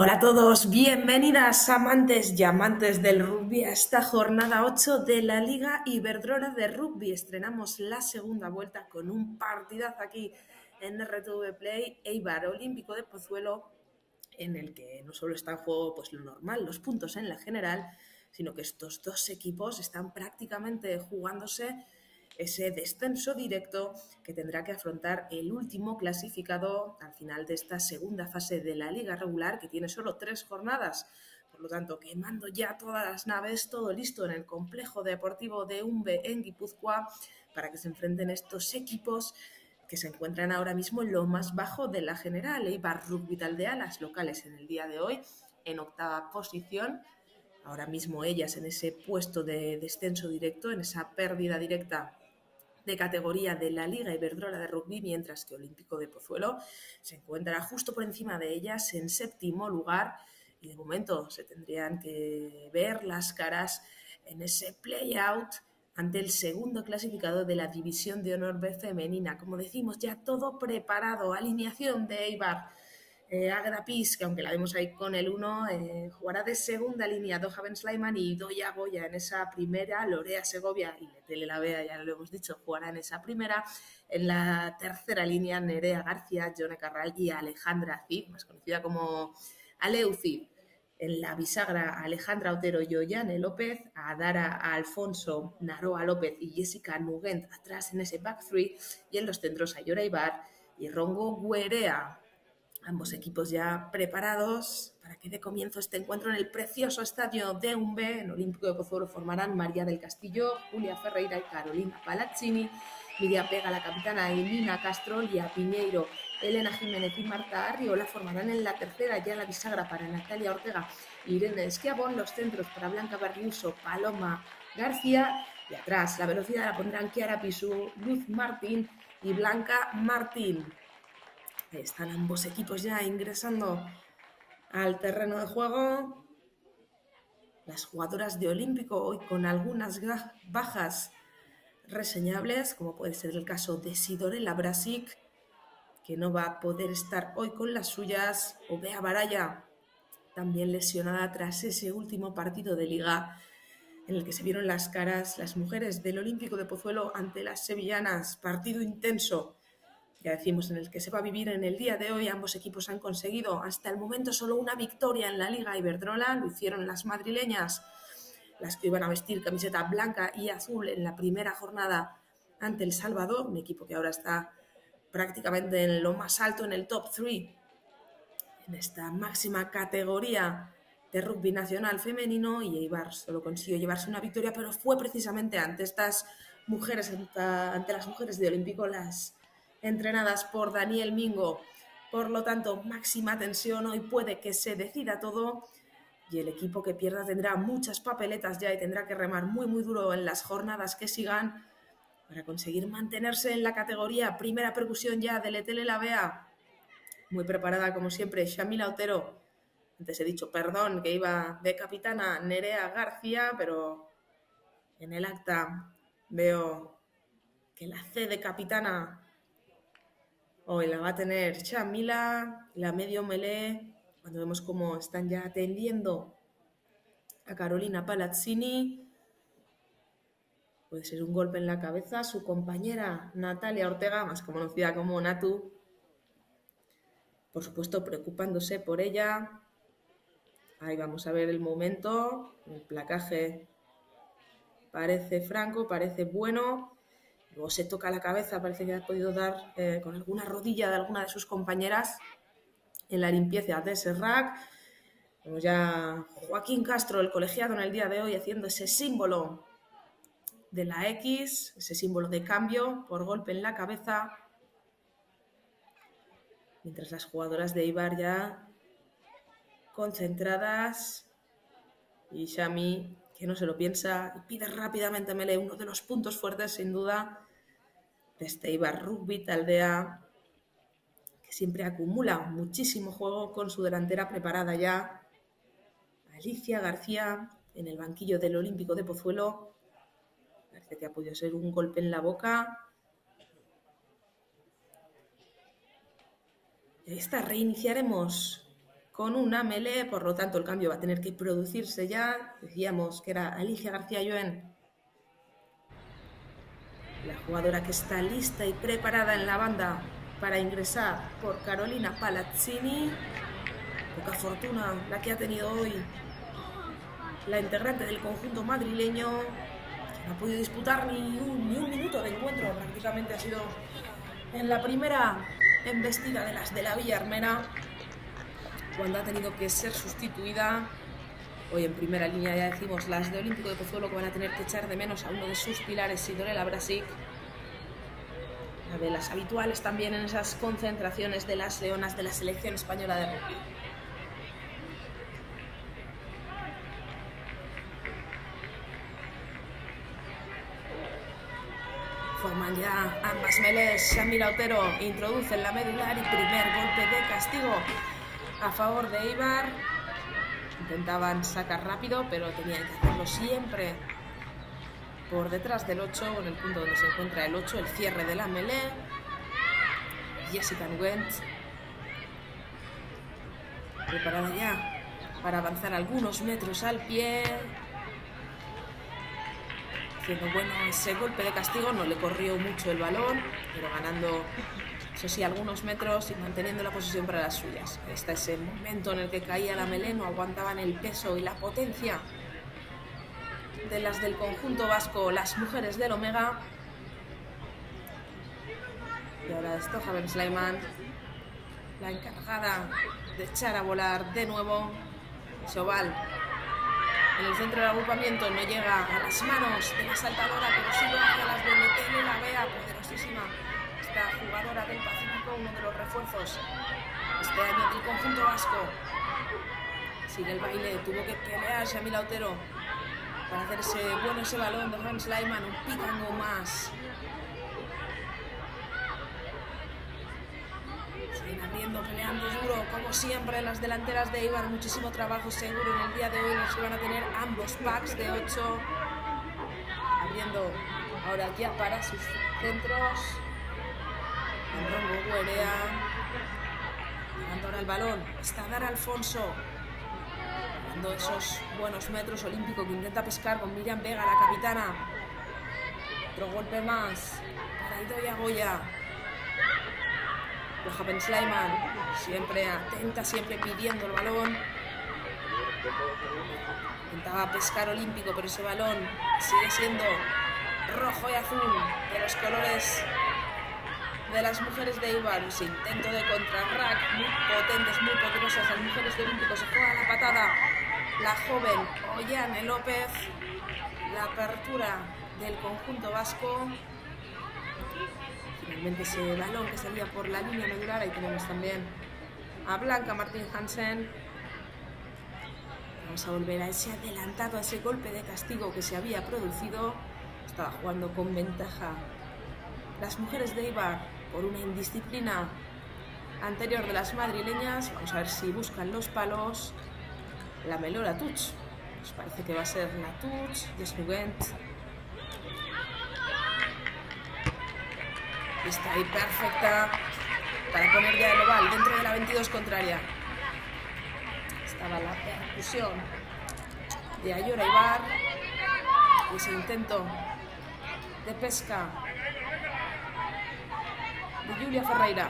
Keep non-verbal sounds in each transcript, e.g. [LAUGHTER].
Hola a todos, bienvenidas amantes y amantes del rugby a esta jornada 8 de la Liga Iberdrola de Rugby. Estrenamos la segunda vuelta con un partidazo aquí en RTV Play, Eibar Olímpico de Pozuelo, en el que no solo está en juego pues, lo normal, los puntos en la general, sino que estos dos equipos están prácticamente jugándose ese descenso directo que tendrá que afrontar el último clasificado al final de esta segunda fase de la liga regular, que tiene solo tres jornadas. Por lo tanto, quemando ya todas las naves, todo listo en el complejo deportivo de Umbe en Guipúzcoa para que se enfrenten estos equipos que se encuentran ahora mismo en lo más bajo de la general. Eibar Rugby las locales en el día de hoy, en octava posición. Ahora mismo ellas en ese puesto de descenso directo, en esa pérdida directa de categoría de la Liga Iberdrola de Rugby, mientras que Olímpico de Pozuelo se encuentra justo por encima de ellas en séptimo lugar y de momento se tendrían que ver las caras en ese play-out ante el segundo clasificado de la División de Honor B femenina. Como decimos, ya todo preparado, alineación de Eibar eh, Agra Pis, que aunque la vemos ahí con el 1, eh, jugará de segunda línea Dohaven Sleiman y Doya Goya en esa primera, Lorea Segovia y Letele La Vea, ya lo hemos dicho, jugará en esa primera. En la tercera línea, Nerea García, Jone Carral y Alejandra Cid, más conocida como Aleu Cid. En la bisagra, Alejandra Otero y Ollane López, a Dara a Alfonso, Naroa López y Jessica Nugent atrás en ese back three. Y en los centros, Ayora Ibar y Rongo Guerea ambos equipos ya preparados para que dé comienzo este encuentro en el precioso estadio de Umbe. En Olímpico de Pozuelo formarán María del Castillo, Julia Ferreira y Carolina Palazzini. Miriam Pega, la capitana, Elina Castro, Lia Piñeiro, Elena Jiménez y Marta Arriola formarán en la tercera ya la bisagra para Natalia Ortega, Irene Esquiabón, los centros para Blanca Barriuso, Paloma García y atrás la velocidad la pondrán Kiara Pisu, Luz Martín y Blanca Martín. Están ambos equipos ya ingresando al terreno de juego. Las jugadoras de Olímpico hoy con algunas bajas reseñables, como puede ser el caso de Sidorella Brasic, que no va a poder estar hoy con las suyas, o Bea Baraya, también lesionada tras ese último partido de liga en el que se vieron las caras las mujeres del Olímpico de Pozuelo ante las sevillanas, partido intenso ya decimos, en el que se va a vivir en el día de hoy. Ambos equipos han conseguido hasta el momento solo una victoria en la Liga Iberdrola. Lo hicieron las madrileñas, las que iban a vestir camiseta blanca y azul en la primera jornada ante El Salvador, un equipo que ahora está prácticamente en lo más alto, en el top 3, en esta máxima categoría de rugby nacional femenino. Y Eibar solo consiguió llevarse una victoria, pero fue precisamente ante estas mujeres, ante las mujeres de Olímpico, las entrenadas por Daniel Mingo. Por lo tanto, máxima tensión, hoy puede que se decida todo y el equipo que pierda tendrá muchas papeletas ya y tendrá que remar muy muy duro en las jornadas que sigan para conseguir mantenerse en la categoría. Primera percusión ya de Letele La Vea. Muy preparada como siempre, Shamila Otero. Antes he dicho, perdón, que iba de capitana Nerea García, pero en el acta veo que la C de capitana Hoy la va a tener Chamila, la medio melé, cuando vemos cómo están ya atendiendo a Carolina Palazzini. Puede ser un golpe en la cabeza. Su compañera Natalia Ortega, más conocida como Natu, por supuesto preocupándose por ella. Ahí vamos a ver el momento. El placaje parece franco, parece bueno. Luego se toca la cabeza, parece que ha podido dar eh, con alguna rodilla de alguna de sus compañeras en la limpieza de ese rack. Ya Joaquín Castro, el colegiado en el día de hoy, haciendo ese símbolo de la X, ese símbolo de cambio por golpe en la cabeza. Mientras las jugadoras de Ibar ya concentradas y Shami que no se lo piensa y pide rápidamente Mele, uno de los puntos fuertes sin duda de este Ibar Rugby Taldea, que siempre acumula muchísimo juego con su delantera preparada ya. Alicia García en el banquillo del Olímpico de Pozuelo. Parece que ha podido ser un golpe en la boca. Y ahí está, reiniciaremos con una melee, por lo tanto el cambio va a tener que producirse ya. Decíamos que era Alicia García Lloen, la jugadora que está lista y preparada en la banda para ingresar por Carolina Palazzini. Poca fortuna la que ha tenido hoy la integrante del conjunto madrileño. No ha podido disputar ni un, ni un minuto de encuentro, prácticamente ha sido en la primera embestida de las de la Villa Armena, cuando ha tenido que ser sustituida. Hoy en primera línea ya decimos las de Olímpico de Pozuelo que van a tener que echar de menos a uno de sus pilares, Sidorela Brasic. Una de las habituales también en esas concentraciones de las leonas de la selección española de rugby. Forman ya ambas meles. Shamira Otero introduce en la medular y primer golpe de castigo a favor de Ibar. Intentaban sacar rápido, pero tenían que hacerlo siempre por detrás del 8, en el punto donde se encuentra el 8, el cierre de la melee. Jessica Nguent. Preparada ya para avanzar algunos metros al pie. Haciendo bueno ese golpe de castigo, no le corrió mucho el balón, pero ganando, eso sí, algunos metros y manteniendo la posición para las suyas. Este es el momento en el que caía la melee, no aguantaban el peso y la potencia de las del conjunto vasco, las mujeres del Omega. Y ahora esto, Javier Sleiman, la encargada de echar a volar de nuevo. Sobal en el centro del agrupamiento no llega a las manos de la saltadora, pero sí lo hace a las de Metele, la vea poderosísima. Esta jugadora del Pacífico, uno de los refuerzos este año del conjunto vasco. Sigue el baile, tuvo que pelear Shamila Otero para hacer ese bueno ese balón de Hans Lyman, un picango más. Abriendo, peleando duro, como siempre, las delanteras de Ibar, muchísimo trabajo seguro en el día de hoy, nos van a tener ambos packs de 8, abriendo ahora ya para sus centros. Rongo Guerea, ahora el balón, está Dar Alfonso, dando esos buenos metros olímpico que intenta pescar con Miriam Vega, la capitana. Otro golpe más para Idoia Goya. Johaven Sleiman, siempre atenta, siempre pidiendo el balón. Intentaba pescar olímpico, pero ese balón sigue siendo rojo y azul de los colores de las mujeres de Ibar. Ese intento de contrarrack muy potentes, muy poderosas. Las mujeres de olímpico se juegan la patada. La joven Ollane López. La apertura del conjunto vasco. Finalmente ese balón que salía por la línea medular. Ahí tenemos también a Blanca Martín Hansen. Vamos a volver a ese adelantado, a ese golpe de castigo que se había producido. Estaba jugando con ventaja las mujeres de Ibar por una indisciplina anterior de las madrileñas. Vamos a ver si buscan los palos. La Melora Tuch. Nos parece que va a ser la Tuch, Jesnugent. Está ahí perfecta para poner ya el oval dentro de la 22 contraria. Estaba la percusión de Ayora Ibar. Y ese intento de pesca de Julia Ferreira.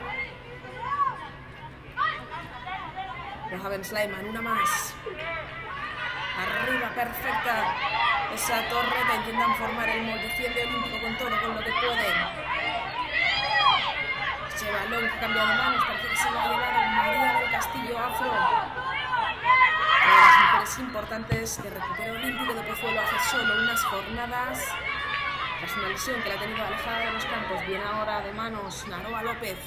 Johaven Sleiman, una más. Arriba, perfecta. Esa torreta intentan formar el molde de olímpico con todo, con lo que pueden. Ese balón que cambia de manos, parece que se lo ha llevado María del Castillo Afro. Una de las mujeres importantes que recupera olímpico de Pozuelo hace solo unas jornadas. Tras una lesión que la ha tenido alejada de los campos, viene ahora de manos Naroa López.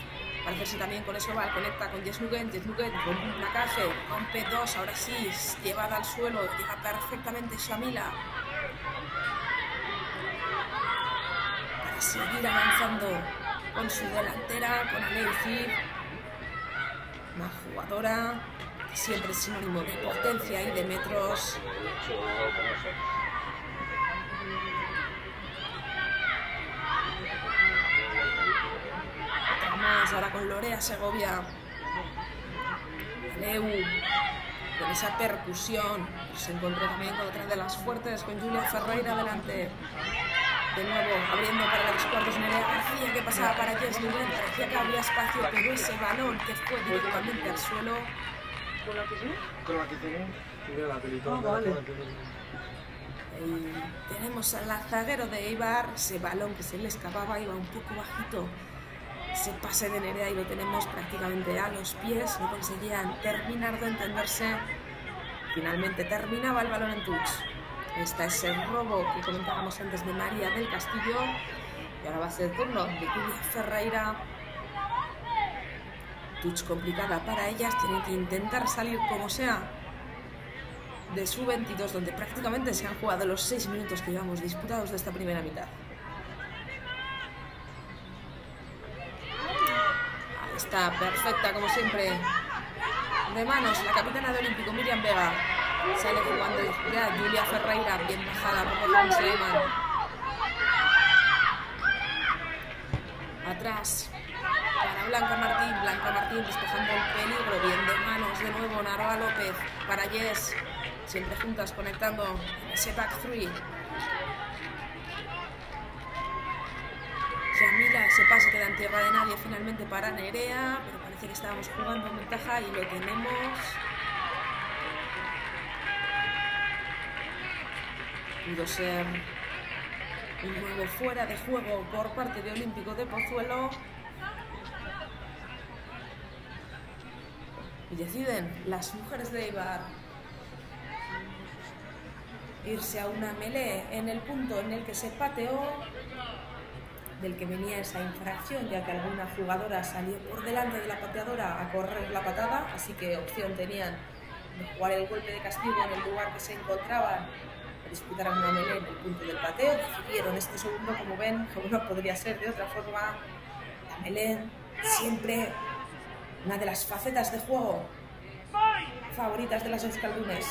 Para hacerse también con eso va, conecta con Jess Nugent, Jess Nugent rompe un placaje, rompe dos, ahora sí, llevada al suelo, llega perfectamente Shamila. Para seguir avanzando con su delantera, con Alei una jugadora siempre es sinónimo de potencia y de metros. Ahora con Lorea Segovia. Leu con esa percusión. Se encontró también con otra de las fuertes, con Julia Ferreira delante. De nuevo, abriendo para los cuartos, Nerea García que pasaba para Jess Lubén, parecía que había espacio, pero ese balón que fue directamente al suelo. ¿Con la que sí? Con la que tiene. Tiene la película. Ah, vale. Y tenemos al zaguero de Eibar, ese balón que se le escapaba, iba un poco bajito. Ese pase de Nerea y lo tenemos prácticamente a los pies, no conseguían terminar de entenderse. Finalmente terminaba el balón en touch. Está ese robo que comentábamos antes de María del Castillo. Y ahora va a ser turno de Julia Ferreira. Touch complicada para ellas, tienen que intentar salir como sea de su 22, donde prácticamente se han jugado los 6 minutos que llevamos disputados de esta primera mitad. Perfecta como siempre. De manos, la capitana de Olímpico, Miriam Vega. Sale jugando ya Julia Ferreira, bien bajada por Juan Sleiman. Atrás, para Blanca Martín, Blanca Martín despejando el peligro, bien de manos de nuevo Naroa López, para Jess, siempre juntas conectando ese back three. Yamila, ese pase queda en tierra de nadie finalmente para Nerea, pero parece que estábamos jugando en ventaja y lo tenemos. Pudo ser un nuevo fuera de juego por parte de Olímpico de Pozuelo. Y deciden las mujeres de Ibar irse a una melee en el punto en el que se pateó, del que venía esa infracción, ya que alguna jugadora salió por delante de la pateadora a correr la patada, así que opción tenían de jugar el golpe de castigo en el lugar que se encontraban, a disputar una melee en el punto del pateo, decidieron este segundo, como ven, como no podría ser de otra forma, la melee siempre una de las facetas de juego favoritas de las euskaldunes.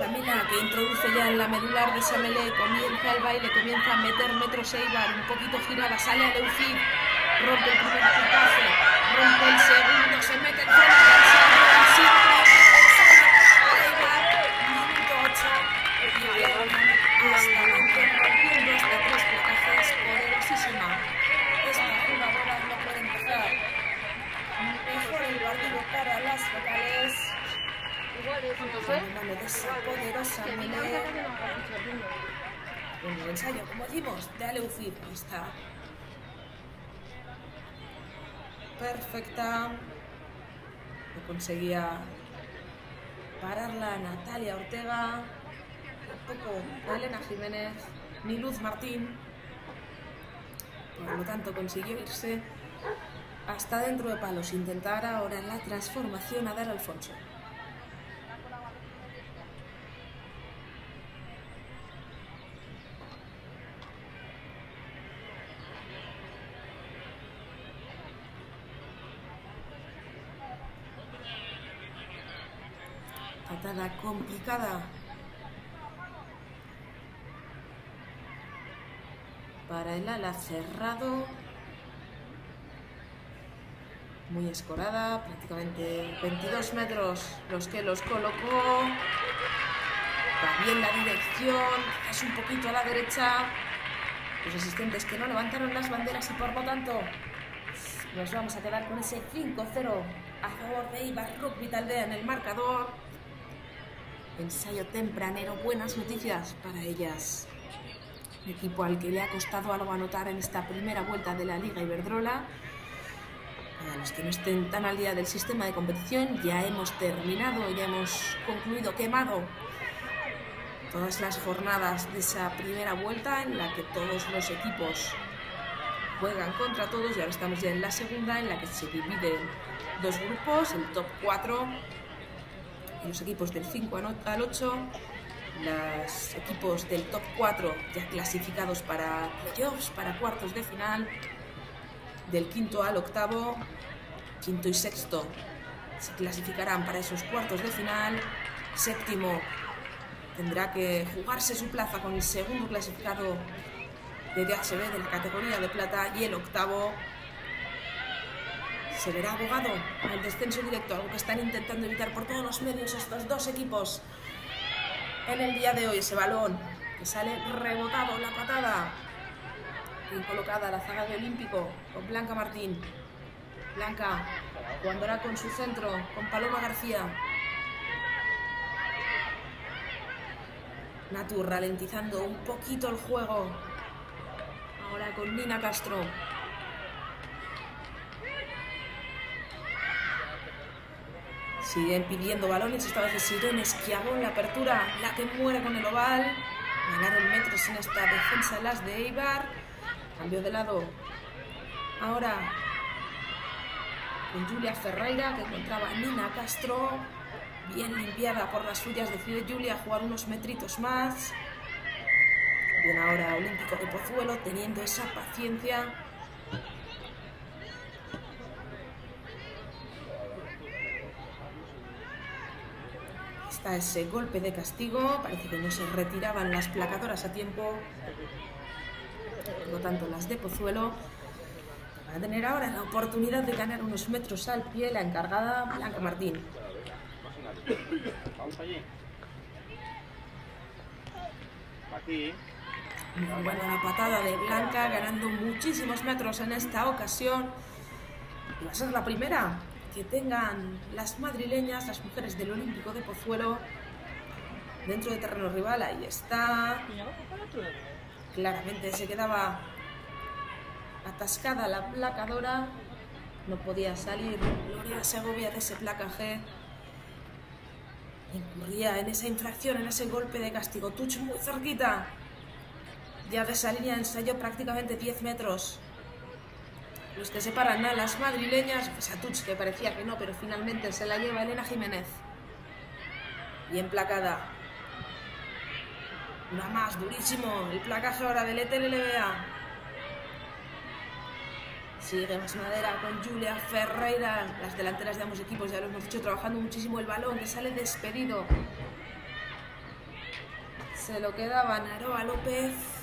Samina que introduce ya en la medular de Samele, comienza el baile, comienza a meter metros Eibar, un poquito girada, sale a Leucid, rompe el primer putazo, rompe el segundo, se mete en zona Mano de esa poderosa Mele. En el ensayo, como decimos, de Aleucid. Ahí está. Perfecta. No conseguía pararla Natalia Ortega. Tampoco Elena Jiménez. Ni Luz Martín. Por lo tanto, consiguió irse hasta dentro de palos. Intentar ahora la transformación a dar Alfonso. Patada complicada. Para el ala cerrado. Muy escorada, prácticamente 22 metros los que los colocó. También la dirección, es un poquito a la derecha. Los asistentes que no levantaron las banderas y por lo tanto nos vamos a quedar con ese 5-0 a favor de Ibar Rugby Taldea en el marcador. Ensayo tempranero, buenas noticias para ellas. Un equipo al que le ha costado algo anotar en esta primera vuelta de la Liga Iberdrola. Para los que no estén tan al día del sistema de competición, ya hemos terminado, ya hemos concluido, quemado todas las jornadas de esa primera vuelta en la que todos los equipos juegan contra todos y ahora estamos ya en la segunda en la que se dividen dos grupos, el top 4 los equipos del 5 al 8, los equipos del top 4 ya clasificados para playoffs, para cuartos de final, del quinto al octavo, quinto y sexto se clasificarán para esos cuartos de final, séptimo tendrá que jugarse su plaza con el segundo clasificado de DHB de la categoría de plata y el octavo Se verá abogado al descenso directo, algo que están intentando evitar por todos los medios estos dos equipos. En el día de hoy ese balón que sale rebotado, la patada. Bien colocada la zaga de Olímpico con Blanca Martín. Blanca ahora con su centro, con Paloma García. Natu ralentizando un poquito el juego. Ahora con Nina Castro. Siguen pidiendo balones, esta vez es Irene Esquiago en la apertura, la que muere con el oval. Ganaron metros en esta defensa las de Eibar. Cambio de lado. Ahora con Julia Ferreira, que encontraba a Nina Castro. Bien limpiada por las suyas, decide Julia jugar unos metritos más. Bien ahora Olímpico de Pozuelo, teniendo esa paciencia. Está ese golpe de castigo, parece que no se retiraban las placadoras a tiempo. Por lo tanto, las de Pozuelo van a tener ahora la oportunidad de ganar unos metros al pie la encargada Blanca Martín. Vamos allí. Aquí. Muy buena la patada de Blanca, ganando muchísimos metros en esta ocasión. Y va a ser la primera que tengan las madrileñas, las mujeres del Olímpico de Pozuelo, dentro de terreno rival. Ahí está. Claramente se quedaba atascada la placadora. No podía salir Gloria Segovia de ese placaje. Incurría en esa infracción, en ese golpe de castigo. Tuch muy cerquita. Ya de esa línea ensayó prácticamente 10 metros. Los que separan a las madrileñas, pues a Tuch que parecía que no, pero finalmente se la lleva Elena Jiménez. Bien placada. Una más, durísimo. El placaje ahora del ETLBA. Sigue más madera con Julia Ferreira. Las delanteras de ambos equipos, ya lo hemos dicho, trabajando muchísimo el balón que sale despedido. Se lo quedaba Naroa López.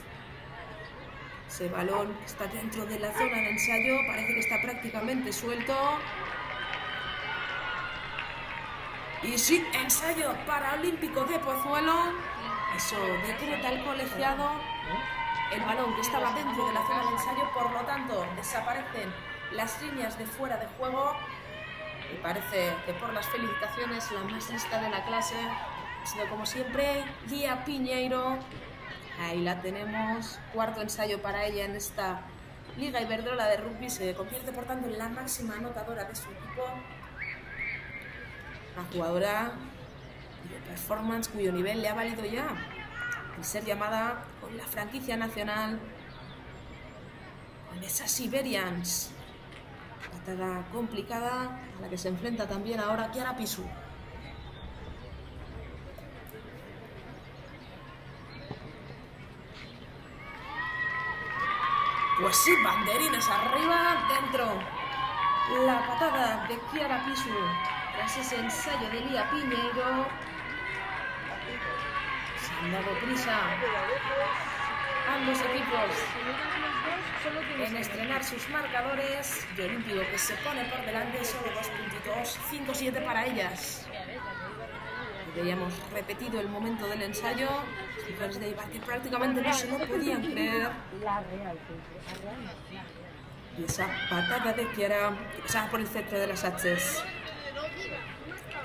Ese balón que está dentro de la zona de ensayo parece que está prácticamente suelto. Y sí, ensayo para Olímpico de Pozuelo. Eso decreta el colegiado. El balón que estaba dentro de la zona de ensayo, por lo tanto, desaparecen las líneas de fuera de juego. Y parece que por las felicitaciones, la más lista de la clase ha sido como siempre Guía Piñeiro. Ahí la tenemos, cuarto ensayo para ella en esta Liga Iberdrola de Rugby. Se convierte, por tanto, en la máxima anotadora de su equipo. Una jugadora de performance cuyo nivel le ha valido ya el ser llamada con la franquicia nacional, con esas Siberians. Patada complicada a la que se enfrenta también ahora Kiara Pisu. Pues sí, banderines arriba, dentro. La patada de Kiara Pisu tras ese ensayo de Lía Piñeiro. Se han dado prisa ambos equipos en estrenar sus marcadores. Y Olímpico que se pone por delante, solo dos puntitos, 5-7 para ellas. Veíamos repetido el momento del ensayo. Las mujeres de Ibar que prácticamente no se lo podían creer. Y esa patada de Kiara que pasaba por el centro de las H's.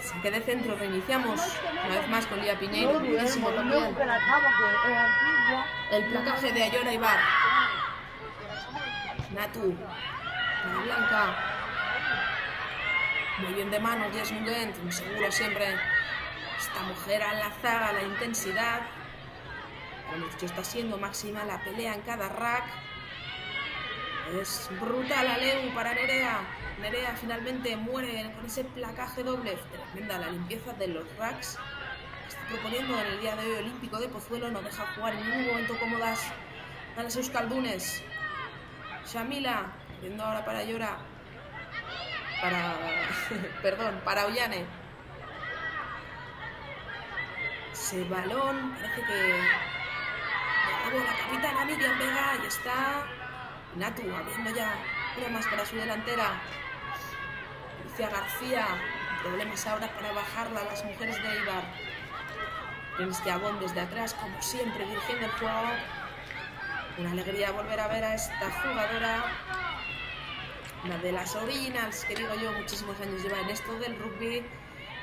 Saque de centro, reiniciamos una vez más con Lía Piñeiro. Buenísimo también. El placaje de Ayora Ibar. Natu. Para Blanca. Muy bien de mano, Jess Mugent. Seguro siempre. Esta mujer a la intensidad. Como dicho, está siendo máxima la pelea en cada rack. Es brutal Aleu para Nerea. Nerea finalmente muere con ese placaje doble. Tremenda la limpieza de los racks. Está proponiendo en el día de hoy olímpico de Pozuelo. No deja jugar en ningún momento cómodas a las Euskaldunes. Shamila, viendo ahora para Llora. Para. [LAUGHS] Perdón, para Ollane. Ese balón, parece que. Acabó la capitana Miriam Vega y está. Natu abriendo ya una más para su delantera. Lucía García, problemas ahora para bajarla las mujeres de. Denis Jabón desde atrás, como siempre, dirigiendo el juego. Una alegría volver a ver a esta jugadora, una de las originals que digo yo, muchísimos años lleva en esto del rugby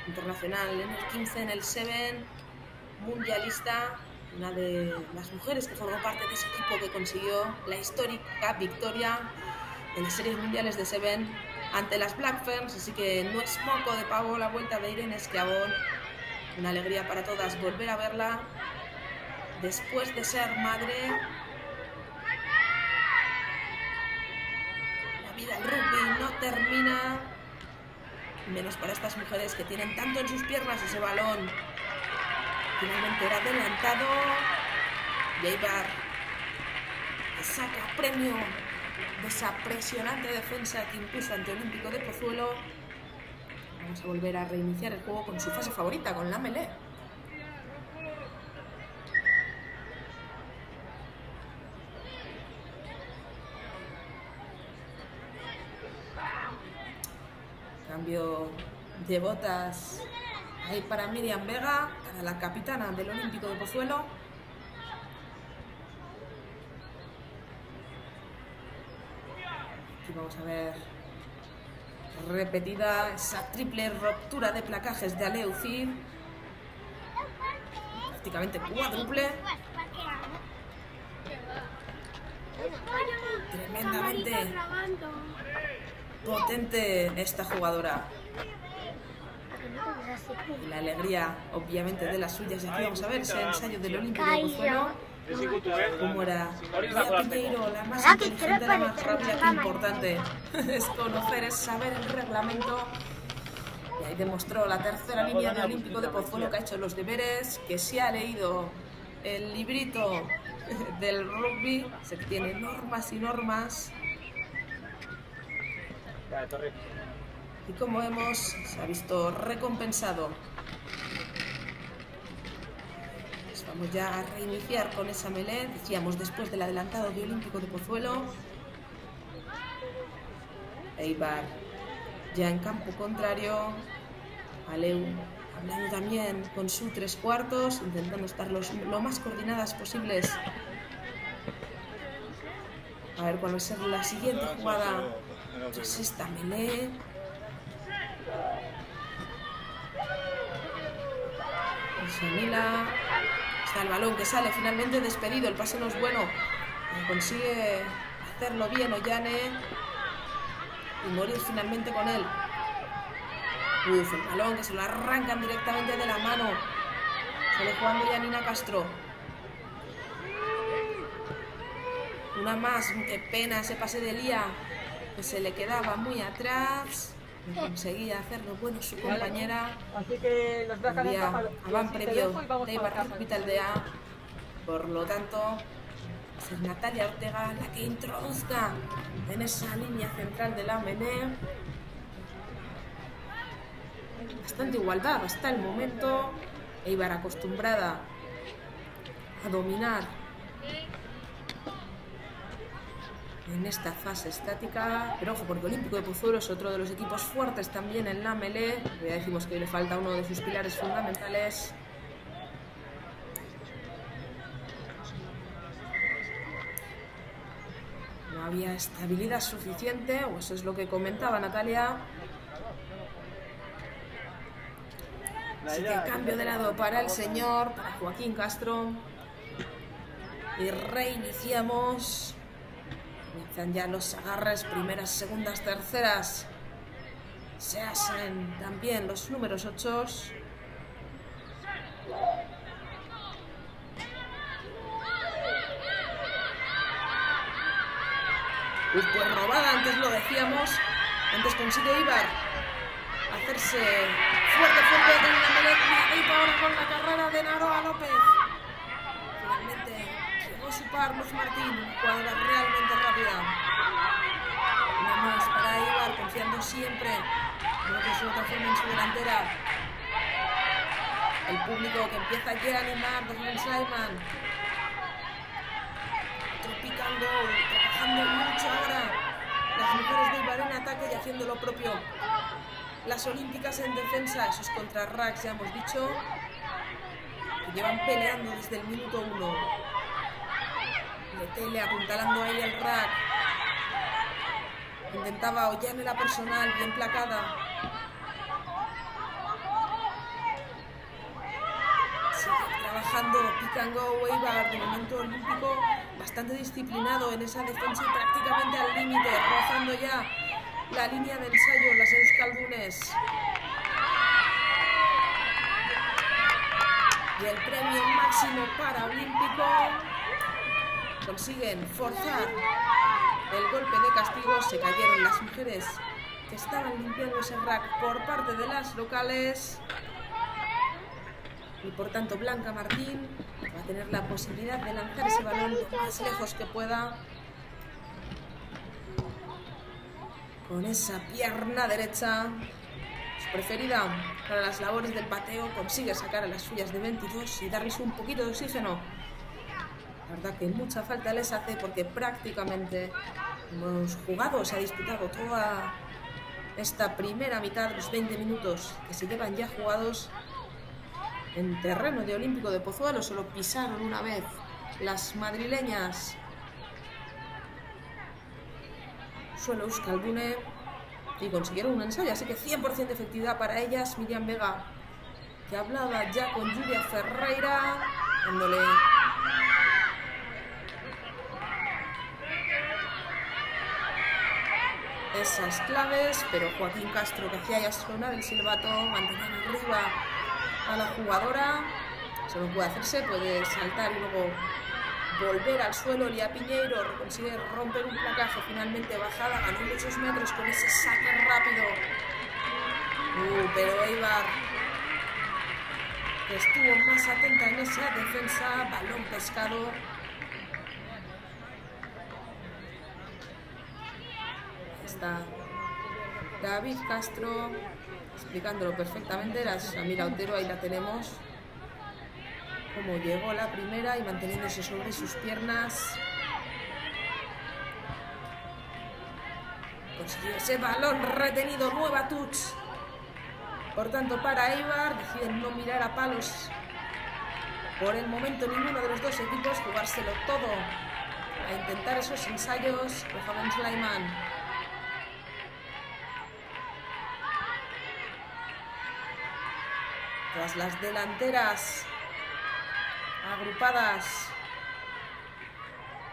internacional, en el 15, en el 7, mundialista, una de las mujeres que formó parte de ese equipo que consiguió la histórica victoria en las series mundiales de Seven ante las Black Ferns, así que no es poco de pavo la vuelta de Irene Esquiabón. Una alegría para todas volver a verla después de ser madre. La vida del rugby no termina, menos para estas mujeres que tienen tanto en sus piernas ese balón. Finalmente era adelantado. Eibar que saca premio de esa presionante defensa que impuso ante Olímpico de Pozuelo. Vamos a volver a reiniciar el juego con su fase favorita, con la melee. Cambio de botas ahí para Miriam Vega, para la capitana del Olímpico de Pozuelo. Aquí vamos a ver repetida esa triple ruptura de placajes de Aleucid. Prácticamente cuádruple. Tremendamente potente esta jugadora. Y la alegría, obviamente, de las suyas. Y aquí vamos a ver ese ensayo del Olímpico de Pozuelo. Cómo era Ria Piñeiro, la más inteligente, la más rápida, qué importante [LAUGHS] es conocer, es saber el reglamento. Y ahí demostró la tercera línea de Olímpico de Pozuelo que ha hecho los deberes, que se ha leído el librito [LAUGHS] del rugby, se tiene normas y normas. Y como vemos, se ha visto recompensado. Pues vamos ya a reiniciar con esa melee, decíamos después del adelantado de Olímpico de Pozuelo. Eibar ya en campo contrario. Aleu hablando también con su tres cuartos, intentando estar lo más coordinadas posibles. A ver cuál va a ser la siguiente jugada tras esta melee. Mila. Está el balón que sale finalmente despedido. El pase no es bueno. pero Consigue hacerlo bien Ollane. Y morir finalmente con él. Uf, el balón que se lo arrancan directamente de la mano. Sale jugando Yanina Castro. Una más. Qué pena ese pase de Lía. Que se le quedaba muy atrás. No conseguía hacerlo bueno su compañera. Así que los y vamos de casa. Hospital de A. Por lo tanto, es Natalia Ortega la que introduzca en esa línea central de la. Bastante igualdad hasta el momento. Eibar acostumbrada a dominar en esta fase estática. Pero ojo, porque Olímpico de Pozuelo es otro de los equipos fuertes también en la melee. Ya decimos que le falta uno de sus pilares fundamentales. No había estabilidad suficiente, o eso es lo que comentaba Natalia. Así que cambio de lado para el señor, para Joaquín Castro. Y reiniciamos. Ya los agarres, primeras, segundas, terceras. Se hacen también los números 8. Uf, pues robada, antes lo decíamos. Antes consigue Ibar hacerse fuerte, fuerte con la ahora con la carrera de Naroa López. Finalmente llegó su par Luz Martín, cuadra realmente rápida. Una más para Ibar, confiando siempre en lo que es en su delantera. El público que empieza aquí a animar desde el Simon. Tropical Goal, trabajando mucho ahora Las mujeres de Ibar en ataque y haciendo lo propio. Las olímpicas en defensa, esos contra racks ya hemos dicho, que llevan peleando desde el minuto uno. Letele apuntalando ahí el rack. Intentaba hollarle la personal, bien placada. Trabajando pick and go Eibar, de momento olímpico, bastante disciplinado en esa defensa y prácticamente al límite, rozando ya la línea de ensayo, las Euskaldunes. Y el premio máximo para olímpico consiguen forzar el golpe de castigo, se cayeron las mujeres que estaban limpiando ese rack por parte de las locales. Y por tanto Blanca Martín va a tener la posibilidad de lanzar ese balón lo más lejos que pueda. Con esa pierna derecha, su preferida para las labores del pateo, consigue sacar a las suyas de 22 y darles un poquito de oxígeno. La verdad que mucha falta les hace porque prácticamente hemos jugado, se ha disputado toda esta primera mitad, los 20 minutos que se llevan ya jugados en terreno de Olímpico de Pozuelo, solo pisaron una vez las madrileñas suelo Euskaldune y consiguieron un ensayo, así que 100% de efectividad para ellas. Miriam Vega, que hablaba ya con Julia Ferreira, dándole esas claves, pero Joaquín Castro, que hacía ya sonar el silbato, mantenía arriba a la jugadora, solo puede hacerse, puede saltar y luego volver al suelo. Lía Piñeiro consigue romper un placaje, finalmente bajada, ganó muchos metros con ese saque rápido. Uh, pero Eibar estuvo más atenta en esa defensa, balón pescado. David Castro explicándolo perfectamente. La Samira Otero, ahí la tenemos. Como llegó la primera y manteniéndose sobre sus piernas. Consiguió ese balón retenido, nueva touch. Por tanto, para Eibar deciden no mirar a palos. Por el momento, ninguno de los dos equipos jugárselo todo a intentar esos ensayos. Joven Sleiman Tras las delanteras agrupadas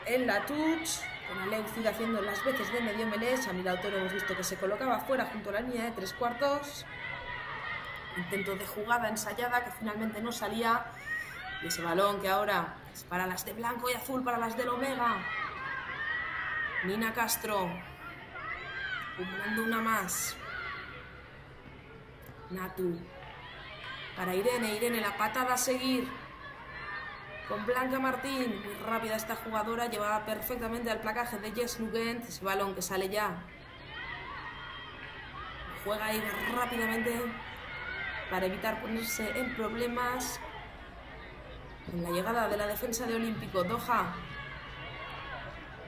en la touch, con Aleucid haciendo las veces de medio melés. A mi autor hemos visto que se colocaba fuera junto a la línea de tres cuartos. Intento de jugada ensayada que finalmente no salía. Y ese balón que ahora es para las de blanco y azul, para las del Omega. Nina Castro, acumulando una más. Natu, para Irene, Irene, la patada a seguir. Con Blanca Martín, muy rápida esta jugadora, llevaba perfectamente al placaje de Jess Lugent, ese balón que sale ya. Juega ahí rápidamente para evitar ponerse en problemas. En la llegada de la defensa de Olímpico, Doha.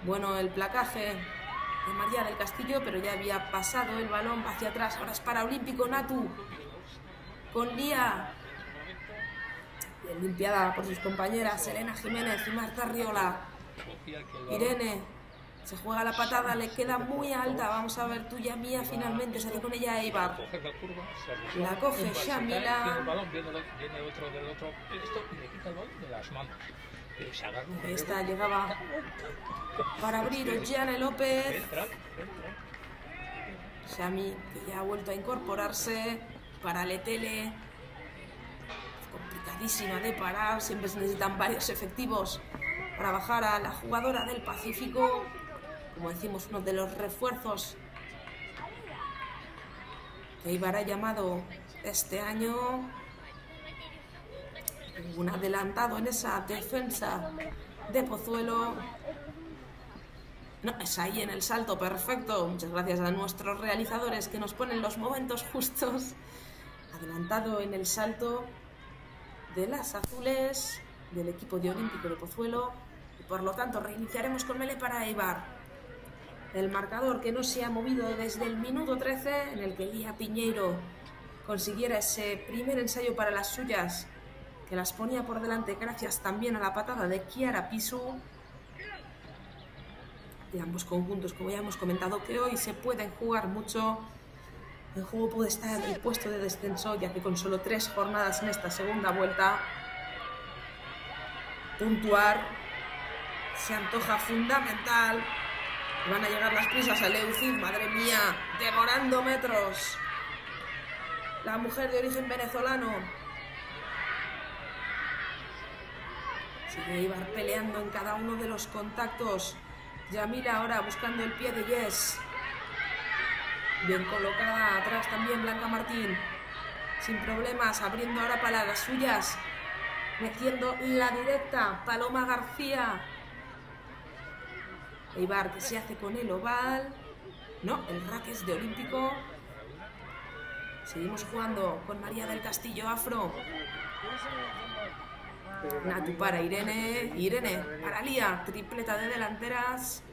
Bueno, el placaje de María del Castillo, pero ya había pasado el balón hacia atrás. Ahora es para Olímpico, Natu con Lía, bien limpiada por sus compañeras Elena Jiménez y Marta Riola. Irene, se juega la patada, le queda muy alta. Vamos a ver tuya mía finalmente. Se hace con ella Eibar. La coge Shamila. Esta llegaba para abrir Ollane López. Shami, que ya ha vuelto a incorporarse para Letele. Complicadísima de parar, siempre se necesitan varios efectivos para bajar a la jugadora del Pacífico. Como decimos, uno de los refuerzos que Ibar ha llamado este año. Un adelantado en esa defensa de Pozuelo. No, es ahí en el salto, perfecto. Muchas gracias a nuestros realizadores que nos ponen los momentos justos adelantado en el salto de las azules del equipo de Olímpico de Pozuelo y por lo tanto reiniciaremos con Mele para Eibar. El marcador que no se ha movido desde el minuto 13 en el que Lía Piñeiro consiguiera ese primer ensayo para las suyas, que las ponía por delante gracias también a la patada de Kiara Pisu. De ambos conjuntos, como ya hemos comentado, que hoy se pueden jugar mucho. El juego puede estar en el puesto de descenso, ya que con solo tres jornadas en esta segunda vuelta, puntuar se antoja fundamental. Van a llegar las prisas a Leucid, madre mía, devorando metros. La mujer de origen venezolano. Sigue Ibar peleando en cada uno de los contactos. Yamila ahora buscando el pie de Yes. Bien colocada atrás también Blanca Martín. Sin problemas, abriendo ahora para suyas. Metiendo la directa. Paloma García. Eibar que se hace con el oval. No, el rack es de olímpico. Seguimos jugando con María del Castillo Afro. Natu para Irene. Irene para Lía. Tripleta de delanteras.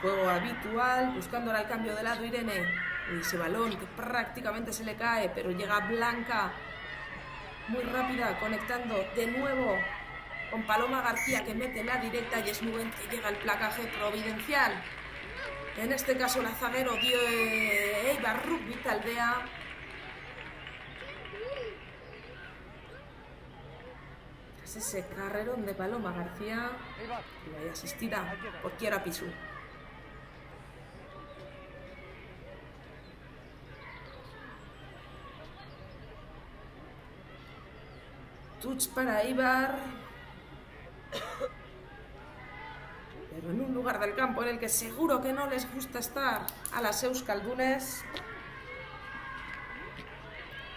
Juego habitual. Buscando el cambio de lado Irene. Ese balón que prácticamente se le cae. Pero llega Blanca. Muy rápida. Conectando de nuevo con Paloma García que mete la directa y es muy que llega el placaje providencial. En este caso la zaguero dio Eibar Rugby Taldea. Es ese carrerón de Paloma García y vaya asistida por Kiara Pisu. Touch para Ibar. Pero en un lugar del campo en el que seguro que no les gusta estar a las Euskaldunes.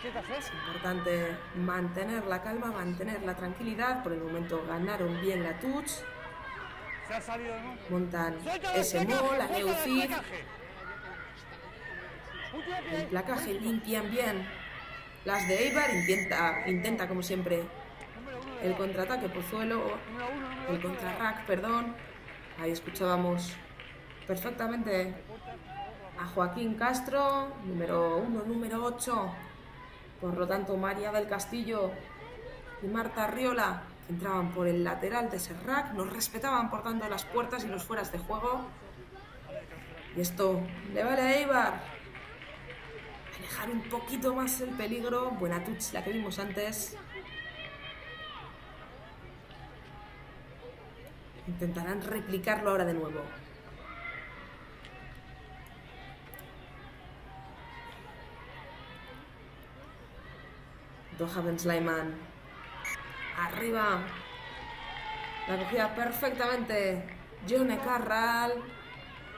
Es importante mantener la calma, mantener la tranquilidad. Por el momento ganaron bien la touch. Montan ese mol, la Leucid. El placaje limpian bien. Las de Eibar intenta, intenta como siempre el contraataque Pozuelo, el contrarrack, perdón. Ahí escuchábamos perfectamente a Joaquín Castro, número 1, número 8. Por lo tanto, María del Castillo y Marta Riola, que entraban por el lateral de ese rack, nos respetaban por tanto las puertas y los fueras de juego. Y esto le vale a Eibar alejar un poquito más el peligro. Buena touch la que vimos antes. Intentarán replicarlo ahora de nuevo. Doha Slyman. Arriba. La cogía perfectamente Johnny Carral.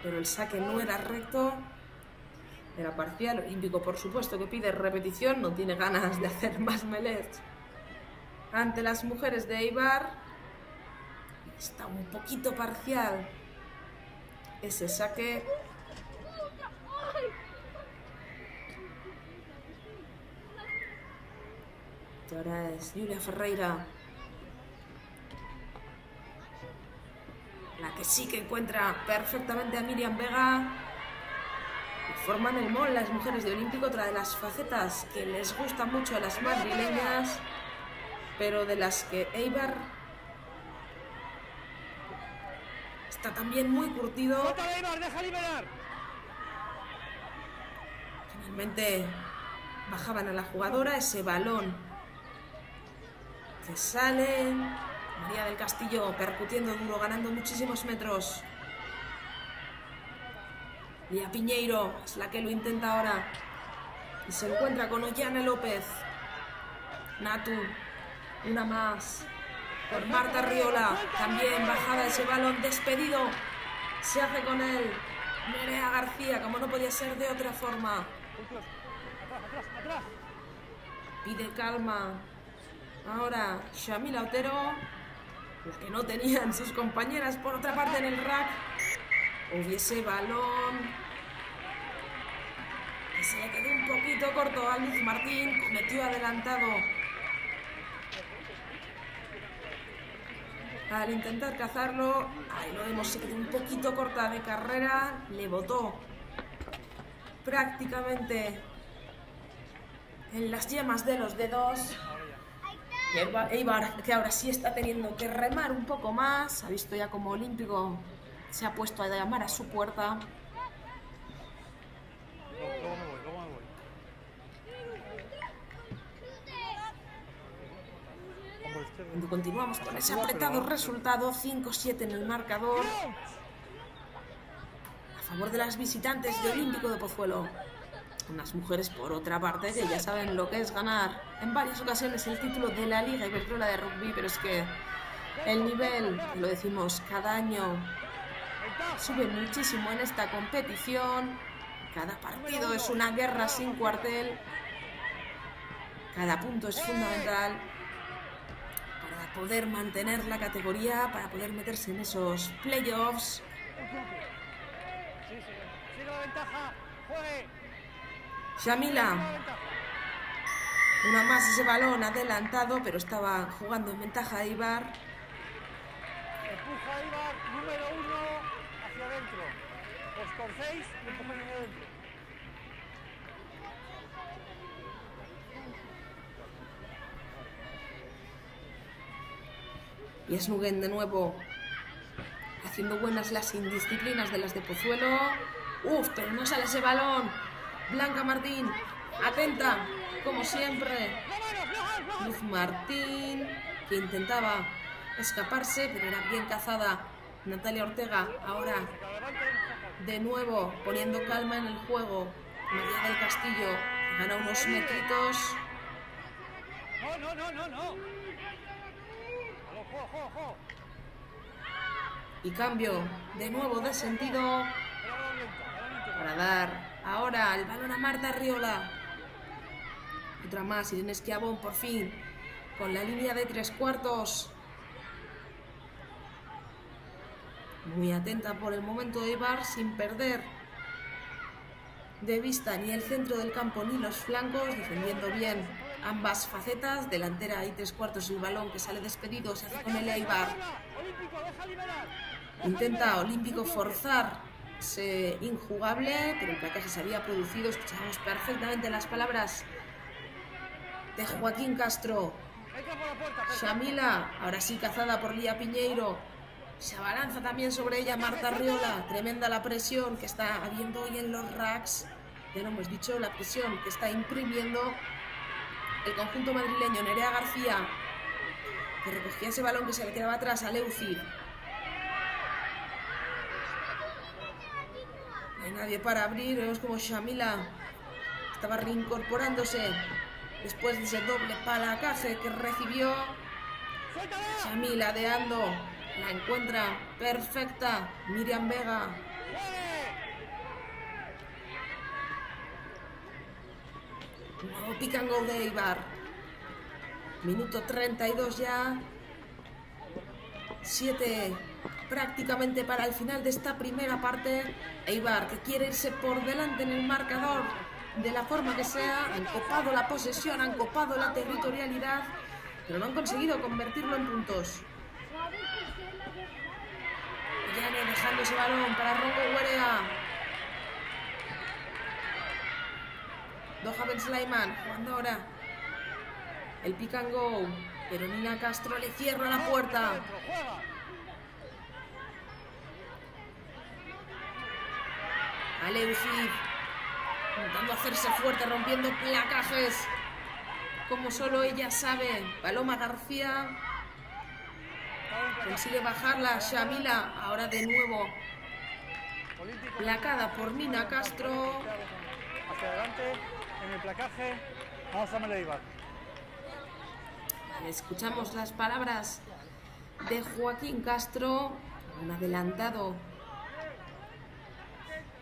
Pero el saque no era recto. Era parcial. Olímpico, por supuesto, que pide repetición. No tiene ganas de hacer más melets. Ante las mujeres de Eibar. Está un poquito parcial. Ese saque. Ahora Julia Ferreira. La que sí que encuentra perfectamente a Miriam Vega. Forman el mol las mujeres de Olímpico, otra de las facetas que les gusta mucho a las madrileñas, pero de las que Eibar está también muy curtido. Finalmente bajaban a la jugadora ese balón que sale. María del Castillo percutiendo duro, ganando muchísimos metros. Lía Piñeiro es la que lo intenta ahora. Y se encuentra con Ollana López. Natu, una más por Marta Riola. También bajada ese balón despedido. Se hace con él. Nerea García, como no podía ser de otra forma. Pide calma. Ahora Shamila Otero. Lo que no tenían sus compañeras por otra parte en el rack. Hubiese balón. Que se le quedó un poquito corto a Luz Martín. Cometió adelantado Al intentar cazarlo, ahí lo vemos, se quedó un poquito corta de carrera, le botó prácticamente en las yemas de los dedos. Eibar, que ahora sí está teniendo que remar un poco más, ha visto ya como olímpico se ha puesto a llamar a su puerta. Continuamos con ese apretado resultado, 5-7 en el marcador. A favor de las visitantes de Olímpico de Pozuelo. Unas mujeres, por otra parte, que ya saben lo que es ganar en varias ocasiones el título de la Liga Iberdrola de Rugby, pero es que el nivel, lo decimos cada año, sube muchísimo en esta competición. Cada partido es una guerra sin cuartel. Cada punto es fundamental para poder mantener la categoría, para poder meterse en esos playoffs. Shamila. Una más ese balón adelantado, pero estaba jugando en ventaja Ibar. Empuja Ibar, número uno, adentro. Os corcéis y empujan hacia adentro. Y es Nugen de nuevo haciendo buenas las indisciplinas de las de Pozuelo. Uf, pero no sale ese balón. Blanca Martín, atenta, como siempre. Luz Martín, que intentaba escaparse, pero era bien cazada. Natalia Ortega, ahora de nuevo poniendo calma en el juego. María del Castillo gana unos metritos. No, no, no, no, no. Y cambio de nuevo de sentido para dar ahora el balón a Marta Riola. Otra más, Irene Esquiabón por fin con la línea de tres cuartos. Muy atenta por el momento de Ibar sin perder de vista ni el centro del campo ni los flancos, defendiendo bien ambas facetas, delantera y tres cuartos el balón que sale despedido, se hace con el Ibar. Intenta Olímpico forzar ese injugable, pero el placaje se había producido, escuchamos perfectamente las palabras de Joaquín Castro. Shamila, ahora sí cazada por Lía Piñeiro, se abalanza también sobre ella Marta Riola. Tremenda la presión que está habiendo hoy en los racks. Ya lo hemos dicho, la presión que está imprimiendo el conjunto madrileño. Nerea García, que recogía ese balón que se le quedaba atrás a Leucid. No hay nadie para abrir. Vemos como Shamila estaba reincorporándose después de ese doble palacaje que recibió. Shamila deando la encuentra perfecta Miriam Vega. Nuevo pick and go de Eibar. Minuto 32 ya. 7 prácticamente para el final de esta primera parte. Eibar que quiere irse por delante en el marcador de la forma que sea. Han copado la posesión, han copado la territorialidad, pero no han conseguido convertirlo en puntos. Dejando ese balón para Rongo Guerea. Doha Ben Slayman jugando ahora el pick and go. Pero Nina Castro le cierra la puerta. Aleucid intentando hacerse fuerte, rompiendo placajes. Como solo ella sabe. Paloma García Consigue bajarla Shamila, ahora de nuevo placada por Nina Castro. Hacia adelante, en el placaje, vamos a Meleibar. Escuchamos las palabras de Joaquín Castro, un adelantado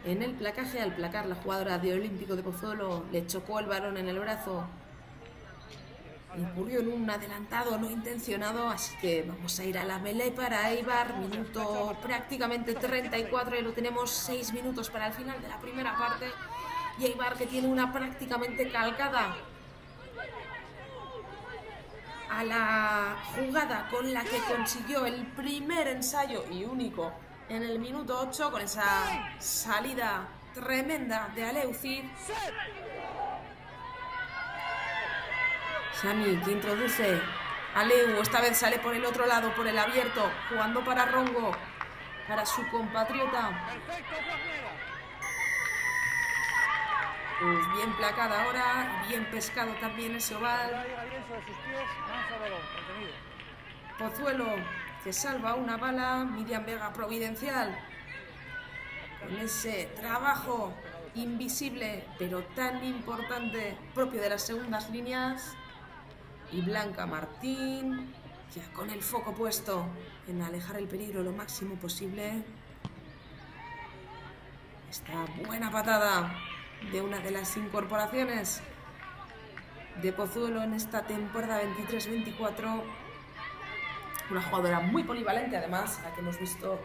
en el placaje. Al placar, la jugadora de Olímpico de Pozuelo le chocó el balón en el brazo Incurrió en un adelantado no intencionado, así que vamos a ir a la melee para Eibar, minuto prácticamente 34 y lo tenemos 6 minutos para el final de la primera parte. Y Eibar que tiene una prácticamente calcada a la jugada con la que consiguió el primer ensayo y único en el minuto 8 con esa salida tremenda de Aleucid. Sami que introduce a Leu, esta vez sale por el otro lado, por el abierto, jugando para Rongo, para su compatriota. Pues bien placada ahora, bien pescado también ese oval. Pozuelo que salva una bala, Miriam Vega providencial. Con ese trabajo invisible pero tan importante propio de las segundas líneas. Y Blanca Martín, ya con el foco puesto en alejar el peligro lo máximo posible. Esta buena patada de una de las incorporaciones de Pozuelo en esta temporada 23-24. Una jugadora muy polivalente, además, a la que hemos visto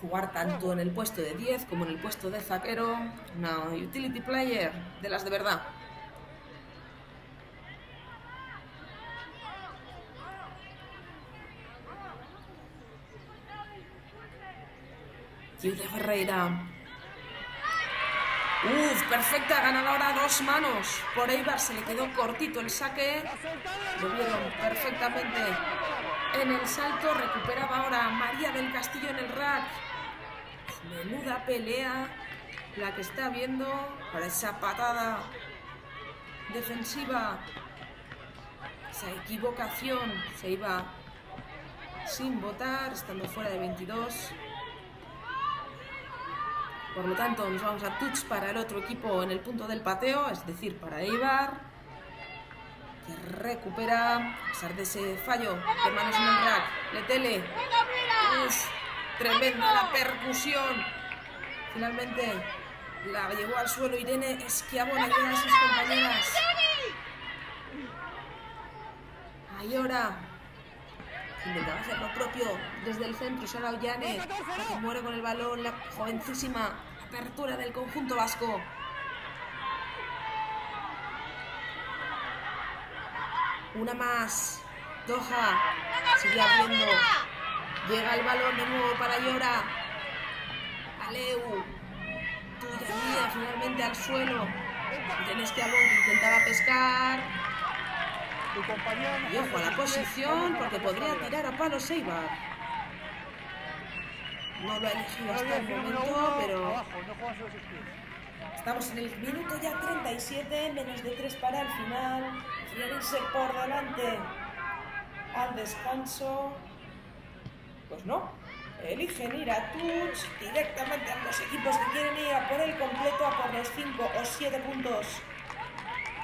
jugar tanto en el puesto de 10 como en el puesto de zaquero. Una utility player de las de verdad. Julia Ferreira Uf, perfecta ganadora, dos manos. Por Eibar se le quedó cortito el saque. Lo vieron perfectamente en el salto. Recuperaba ahora María del Castillo en el rack. Menuda pelea la que está viendo para esa patada defensiva. Esa equivocación se iba sin votar, estando fuera de 22. Por lo tanto, nos vamos a touch para el otro equipo en el punto del pateo, es decir, para Eibar, que recupera, a pesar de ese fallo de manos en el rack, Letele. Uf, tremenda la percusión. Finalmente la llevó al suelo Irene Esquiabona y a sus compañeras. Ayora intentaba hacer lo propio desde el centro, Sara Ollane, muere con el balón, la jovencísima apertura del conjunto vasco. Una más. Doha sigue abriendo. Llega el balón de nuevo para Llora. Aleu. Tuya mía, finalmente al suelo. Tienes que intentaba pescar. Y ojo a la posición porque podría tirar a palo Seibar. No lo ha elegido hasta el momento, pero estamos en el minuto ya 37, menos de 3 para el final. irse por delante al descanso. Pues no, eligen ir a touch directamente a los equipos que quieren ir a por el completo, a por los 5 o 7 puntos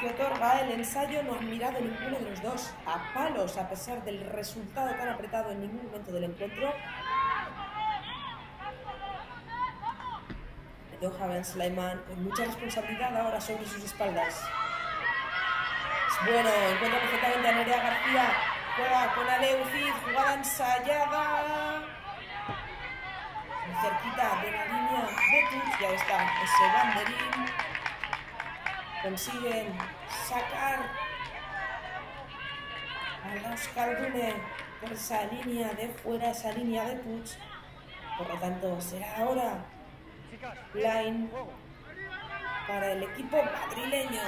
que otorga el ensayo. No han mirado ninguno de los dos a palos, a pesar del resultado tan apretado en ningún momento del encuentro. Johan Sleiman con mucha responsabilidad ahora sobre sus espaldas. bueno, encuentra perfectamente a Nerea García. Juega con Aleucid, jugada ensayada. Cerquita de la línea Betus, ya está ese banderín. Consiguen sacar a los Caldune por esa línea de fuera, esa línea de touch. Por lo tanto, será ahora line para el equipo madrileño.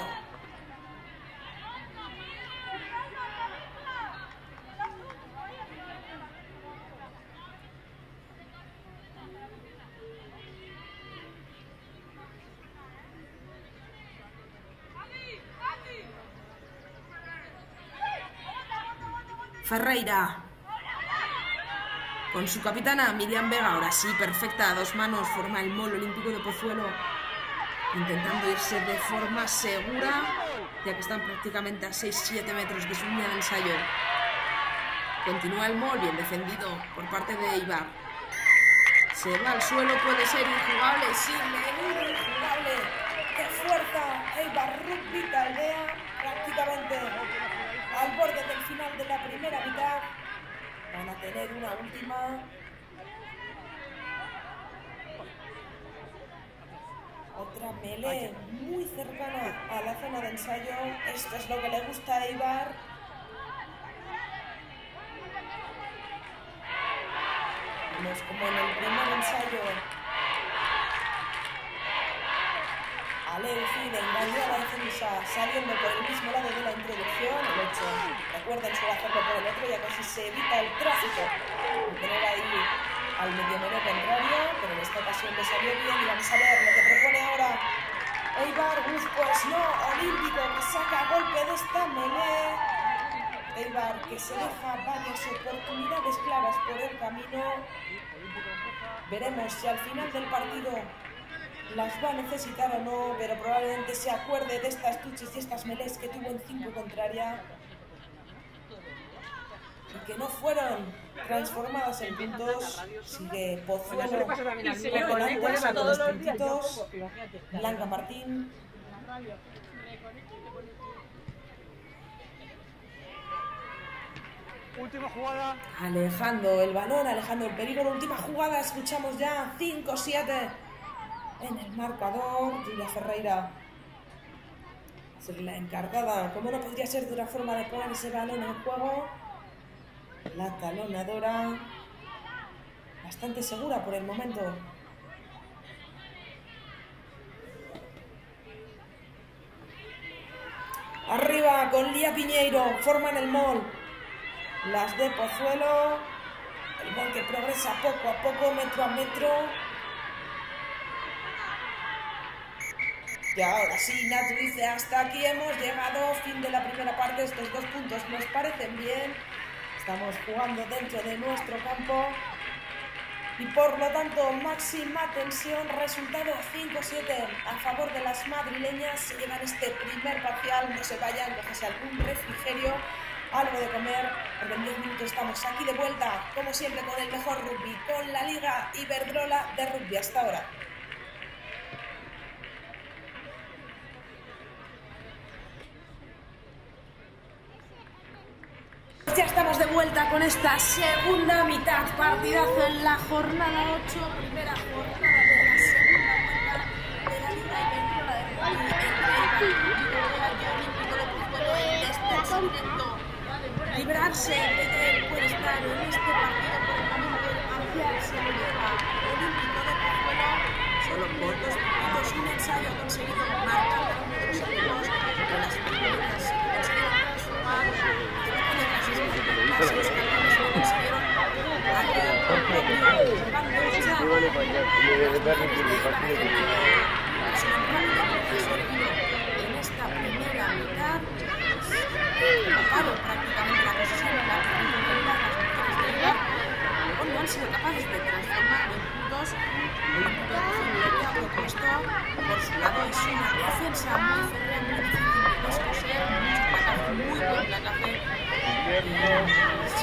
Ferreira con su capitana Miriam Vega, ahora sí, perfecta, a dos manos, forma el molo olímpico de Pozuelo, intentando irse de forma segura, ya que están prácticamente a 6-7 metros de su línea de ensayo. Continúa el mol, bien defendido por parte de Eibar. Se va al suelo, puede ser injugable, sí, menudo injugable. ¡Qué fuerza! Eibar Rugby taldea prácticamente al borde del final de la primera mitad. Van a tener una última otra melee muy cercana a la zona de ensayo. Esto es lo que le gusta a Ibar. Vemos como en el primer ensayo Aleufi engañó a la defensa saliendo por el mismo lado de la introducción, el 8. Recuerden suele hacerlo por el otro ya casi se evita el tráfico. Tener ahí al medio menor contrario, pero en esta ocasión le salió bien y vamos a ver lo que propone ahora Eibar, pues no, Olímpico que saca golpe de esta melee. Eibar que se deja varias oportunidades claras por el camino. Veremos si al final del partido las va a necesitar o no, pero probablemente se acuerde de estas tuches y estas melés que tuvo en 5 contraria y que no fueron transformadas en puntos. Sigue Pozuelo por delante con los puntitos. Blanca Martín. Última jugada. Alejando el balón, alejando el peligro. Última jugada, escuchamos ya 5-7 en el marcador. Julia Ferreira ser la encargada, como no podría ser de otra forma de poner ese balón en juego. La talonadora, bastante segura por el momento. Arriba con Lía Piñeiro, forman el mol. Las de Pozuelo, el mol que progresa poco a poco, metro a metro. Y ahora sí, Natu dice, hasta aquí hemos llegado, fin de la primera parte, estos dos puntos nos parecen bien. Estamos jugando dentro de nuestro campo y por lo tanto máxima tensión, resultado 5-7 a favor de las madrileñas, se llevan este primer parcial, no se vayan, déjese algún refrigerio, algo de comer, porque en 10 minutos estamos aquí de vuelta, como siempre con el mejor rugby, con la Liga Iberdrola de Rugby hasta ahora. Ya estamos de vuelta con esta segunda mitad, partidazo en la jornada 8, primera jornada de la segunda vuelta de la Liga Iberdrola de Rugby entre y Olímpico de Puerto el descenso directo. Librarse de él puede estar en este partido por el camino de ampliarse lo lleva Olímpico de Puerto solo por dos puntos, un ensayo ha conseguido marcar uno de los equipos de las primeras consiguieron transformar en esta primera mitad paro prácticamente la posición en la que las mujeres de Ibar no han sido capaces de transformarlo en puntos de Cocina ha propuesto por su lado es una defensa muy férrea muy difícil de muy buen placaje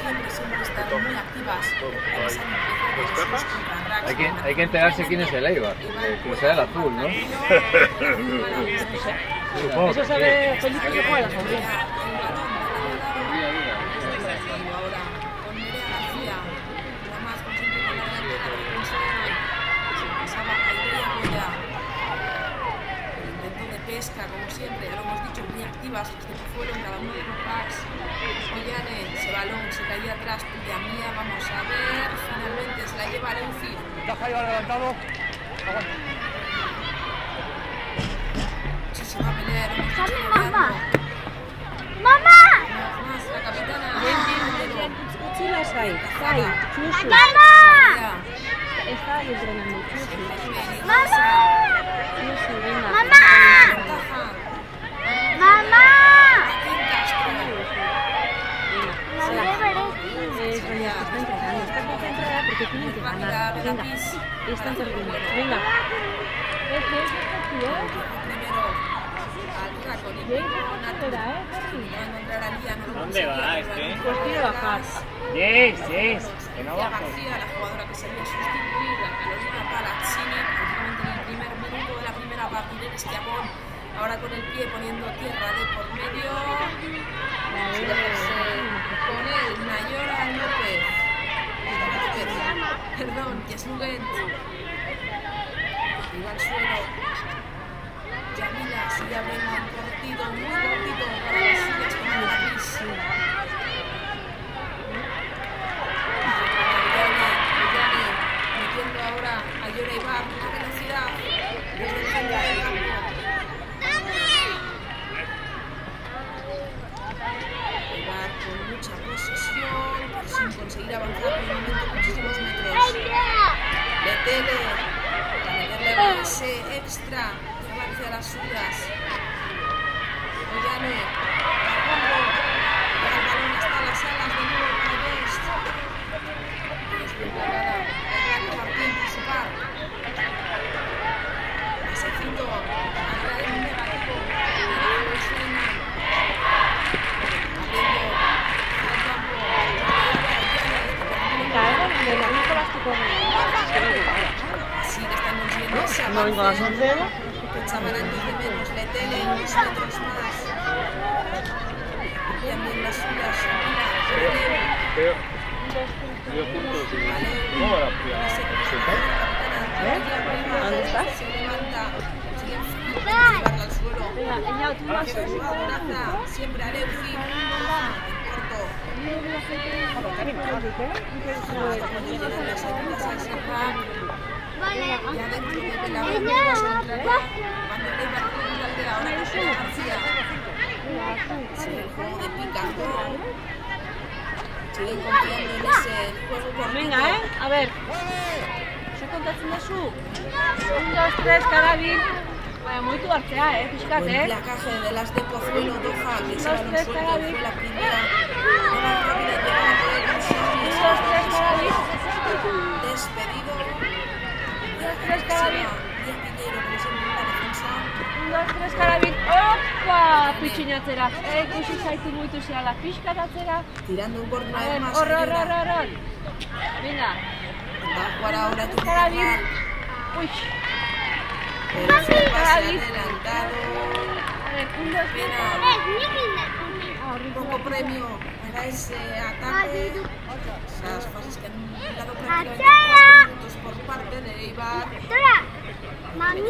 siempre, siempre están muy activas. En esa limpieza de sus contraataques. Hay que, hay que enterarse quién es el Eibar, que sea el azul, ¿no? [LAUGHS] Supongo. Eso se ve Felipe que juega, extra. Avance a las suyas. Ollane. el balón hasta las alas de nuevo para Best. Es bien parada. Blanco Martín. Pasecito. Atrae un negativo. Llegando suena. Abriendo. al campo. No te vas tú conmigo. Así que ese No vengo a las avance. 11. que echaban antes de menos, le tele unos metros más. Y también las suyas, mira, Valeu, Valeu, la la capitana, ¿Dónde estás? se levanta, llevarla al suelo. Siempre Aleuci, en corto. Siguen confiando en ese juego. Venga, eh, a ver. Se kontatzen duzu? Un, dos, tres, karabin. Baina, mugitu hartzea, eh, pixkat, eh. placaje de las de Pozuelo Doha, que suelto fue la primera. Rápida llegada de Un, dos, tres, karabin. despedido. dos, tres, Carabin. Diez Piñeiro, por exemplo, na defensa. Un, dos, tres, Carabin. Opa! Pichiña atzera. Eh, ikusi zaitu muitu zehala pixkat atzera. Tirando un corto nada más. Horror, horror, horror. Venga. Va a ahora tu Carabin. Uy. Eh, Pero se adelantado. A ver, un, dos, tres. Ah, Poco premio para ese ataque. Esas fases que han dado prácticamente. Por parte de Eibar.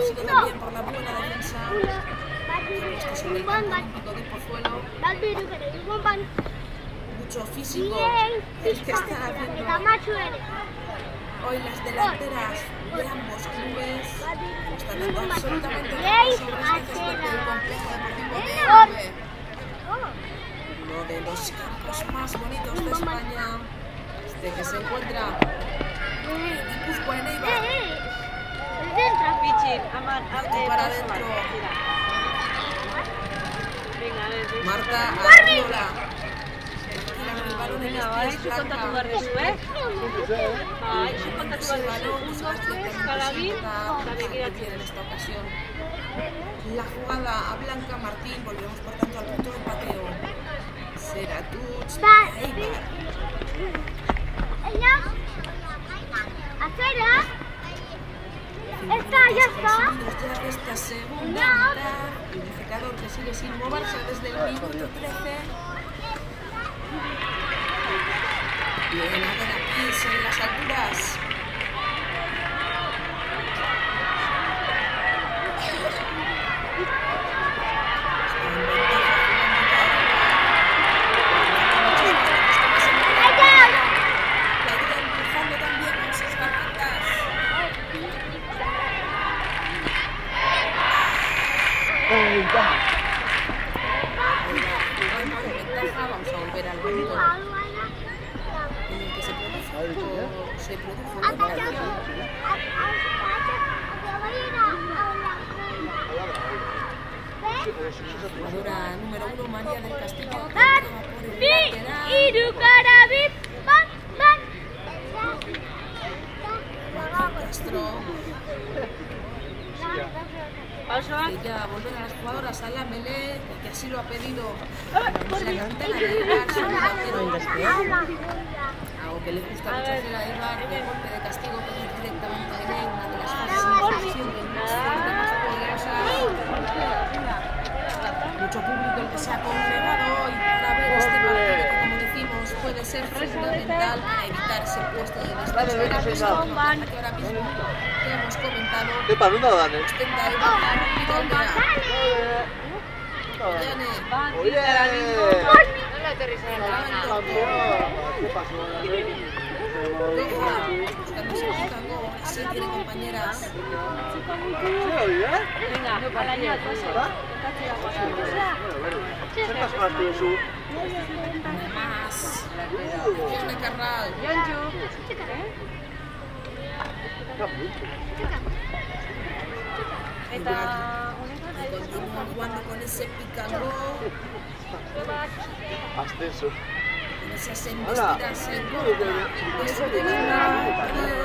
Sigue también por la buena defensa. Mucho físico. El que está haciendo hoy las delanteras de ambos clubes. Están dando absolutamente sobre este complejo deportivo de. Uno de los campos más bonitos de España. Este que se encuentra aman, Para adentro. Venga, a ver, venga. Marta zu eh? Bai, en esta ocasión. La jugada a Blanca Martín, volvemos por tanto al punto de pateo. Será Tuch, Eibar ya está. Conseguidos esta segunda mitad. El que sigue sin moverse desde el minuto 13. Bien, a ver aquí en las alturas. Está en ventaja jugando La ida empujando también con sus gargantas. Jugando de ventaja, vamos a volver al minuto en el que se produjo, se produjo la infracción. Jugadora número uno, María del Castillo, que entraba por el lateral. Raquel Castro, Pausoa. que ya volver a las jugadoras a la melee, que así lo ha pedido la capitana de Eibar, su compañero. Algo que le gusta mucho hacer a Eibar, el golpe de castigo que es directamente en él, una de las fases siempre más poderosas. Mucho público el que se ha congregado hoy para ver este partido que, como decimos, puede ser fundamental para evitar ese puesto de descenso de la presión que ahora mismo que hemos comentado ¿Qué para dónde dan? ostenta el Barça Pidondera. Ollane, Oye, Nola etorri zara lana? ¿qué pasó? Doha, buscando ese picango, así tiene compañeras. ¿Sí, oye? Venga, ala ja, paso. Kontatzera paso. ¿Qué pasa con tu su? Más. Fiona Carral. Jontxu. Eta honetan Y ari continúan jugando con ese Ascenso. con esas Hola. embestidas en contra de delantero,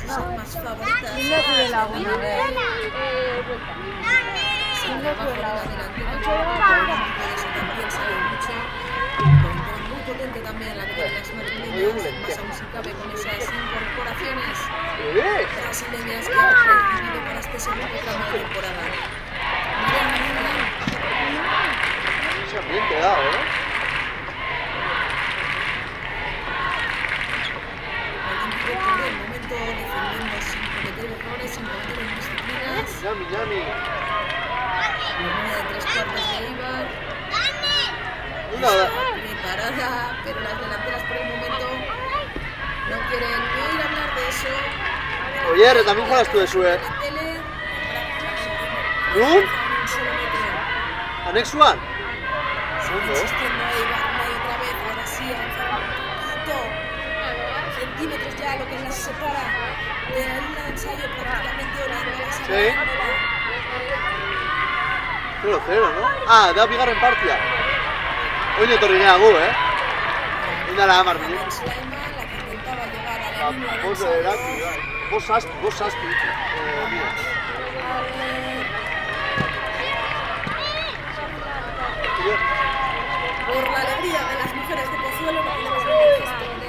sus armas favoritas. De la delantera, por eso también sale mucho. Muy potente también la de las madrileñas, más aún si cabe con esas incorporaciones. Brasileñas que han recibido para este segundo tramo de temporada. Mariana Miller, Se ha bien quedado, ¿eh? olímpico por el momento defendiendo sin cometer errores, sin cometer indisciplinas. Yami, Yami. Línea de tres cuartos de Ibar. Una, preparada, pero las delanteras por el momento no quieren ni oír hablar de eso. Oye, también juegas tú de. La tele, ¿No? un Eibar una y otra vez, ahora sí, avanzar un poquito, centímetros ya lo que las separa de ensayo prácticamente oliéndola, saboreándola. 0-0, no? Ah, da bigarren partia. Oin etorri gu, eh? Minutu. A la línea de Bos ensayo. bederatzi, bai. Bos zazpi, bos zazpi. Eh, mira. Por la alegría de las mujeres de Pozuelo, que tenemos el gesto de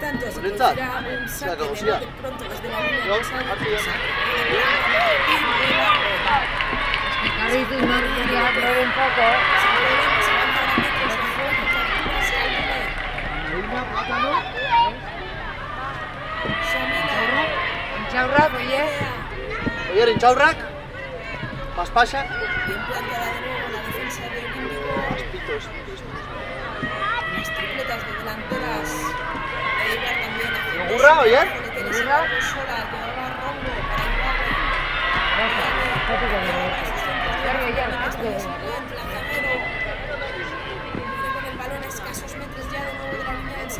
Castillo de Ajo, que se le autora de ese balón cargado. Hasta arrancaba el balón la madrileña. Eta da, o... Y por lo tanto se Honentzat? producirá un Zera, saque gausia. de pronto desde la línea No, de ensayo. hartu da. Ekarri ditut martiak bere un poco. Intxaurrak, oie? Oier, intxaurrak. Paspasak. Bien plantada de nuevo la defensa del Olímpico. Pitos,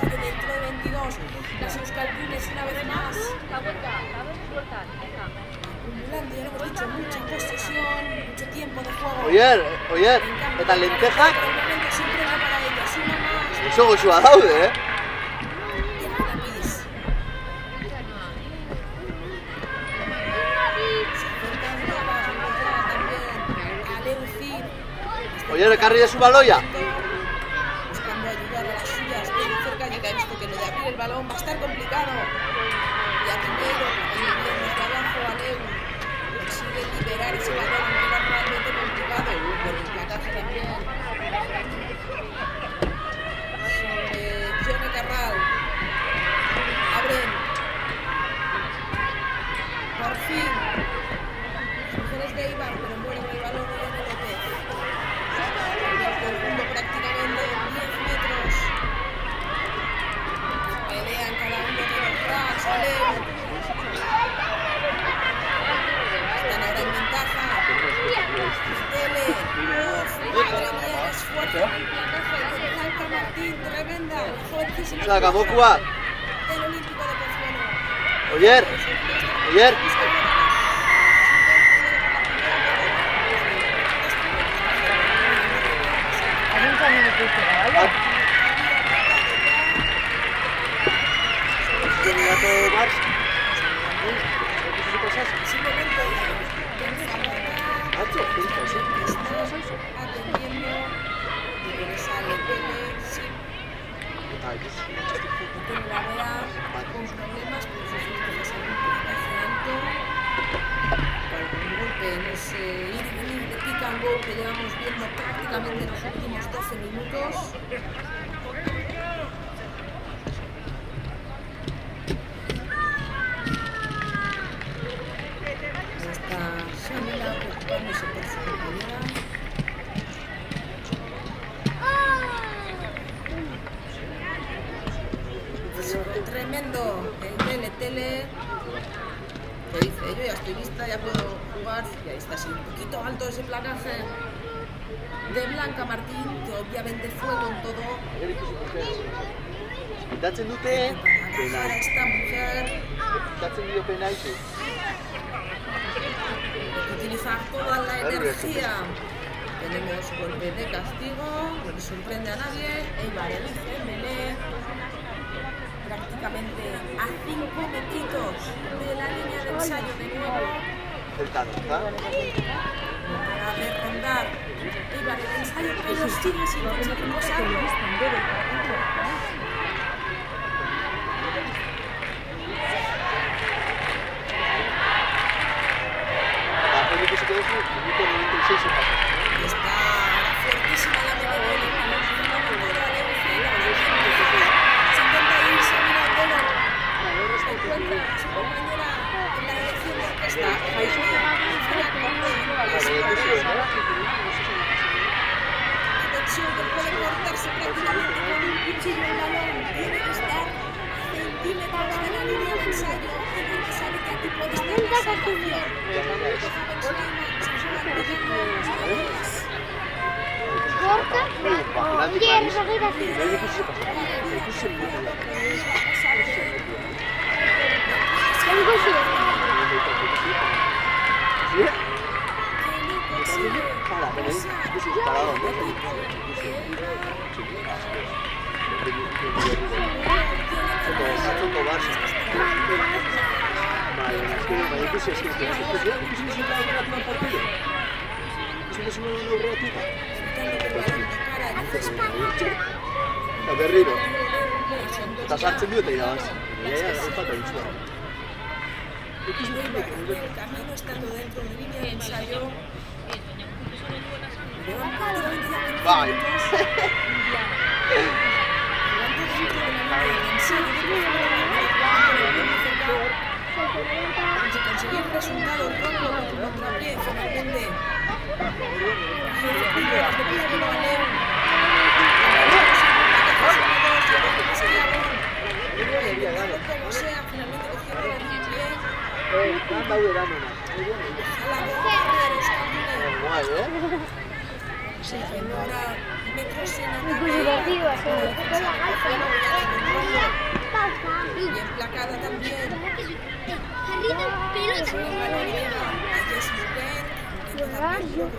la dentro de 22. Las una vez. Acumulando, ya lo hemos dicho, mucha posesión, mucho tiempo de juego. En cambio, Eta la lentejak. Sin premio para ellas. Una más. Oso goxua daude, eh? Oier, ekarri dezu baloia. Buscando ayudar a las suyas, bien cerca ha visto que lo de abrir el balón va a estar complicado. Y a Timero, también bien desde abajo a Leu. Consigue liberar ese balón, aunque era realmente complicado. Por el placaje también. Sobre Johnny Carral. Abren. Por fin. Las mujeres de Ibar, pero muere con el balón de Yane López. El conjunto prácticamente en 10 metros. Pelean cada uno de los racks, Aleu. Están ahora en ventaja. Tele. Uf, madre mía, el esfuerzo. La caja de Blanca Martín, tremenda. Jovencísima. Osa, gamokua. Del Olímpico de Pozuelo. Oier, oier. Agintzen nire ikusten, Atzo, justo, sí. atendiendo LPL sin Eta, pues, tiene la vea con problemas por sus porcentaje alto por algún golpe en ese ir y venir de pick and go que llevamos viendo prácticamente en los últimos 12 minutos Ahí está Shamila preocupándose por su compañera estoy lista, ya Y ahí está así un poquito alto ese placaje de Blanca Martín, que obviamente fue con todo Pintatzen dute, para pena. ganar a esta mujer. Pintatzen dio pena itu. utilizar toda la energía. Tenemos golpe de castigo, no le sorprende a nadie. Eibar elige Melé prácticamente a 5 metritos de la línea de ensayo de nuevo Ezta? para derrondar Eibar el ensayo, pero sigue sin posarlo. Ba, hori ikusiko duzu, minuto 96 pasa. Y está fuertísima la Melé, el momento de la Legucina, se intenta irse a Mirandela. encuentra a su compañera en la dirección de orquesta. La tensión que puede cortarse prácticamente con un cuchillo en balón tiene que estar a centímetros de la línea de ensayo. porque sabe que aquí puede estar la salvación. Joven Sulaiman se juega creyendo en los jugadores. Corta, Bajonaldi quiero París. seguir así. Lehen ikusi pasa. Ikusi minuto da. Tengo suerte. Zure? Para, baina ikusi parado. Zoko, zatzoko Barça. Bai, azken, bai, ikusi, azken, azken, azken, azken, ikusi duzu eta aurreratu da partido. Ikusi duzu nola aurreratuta. Eta berriro. Eta sartzen El camino estando dentro de línea de ensayo. Llevan prácticamente ya 15 Bai. minutos. Jugando Sin conseguir resultados rotos con un contrapié, finalmente. Como sea, cogiendo la? Se demora Y también.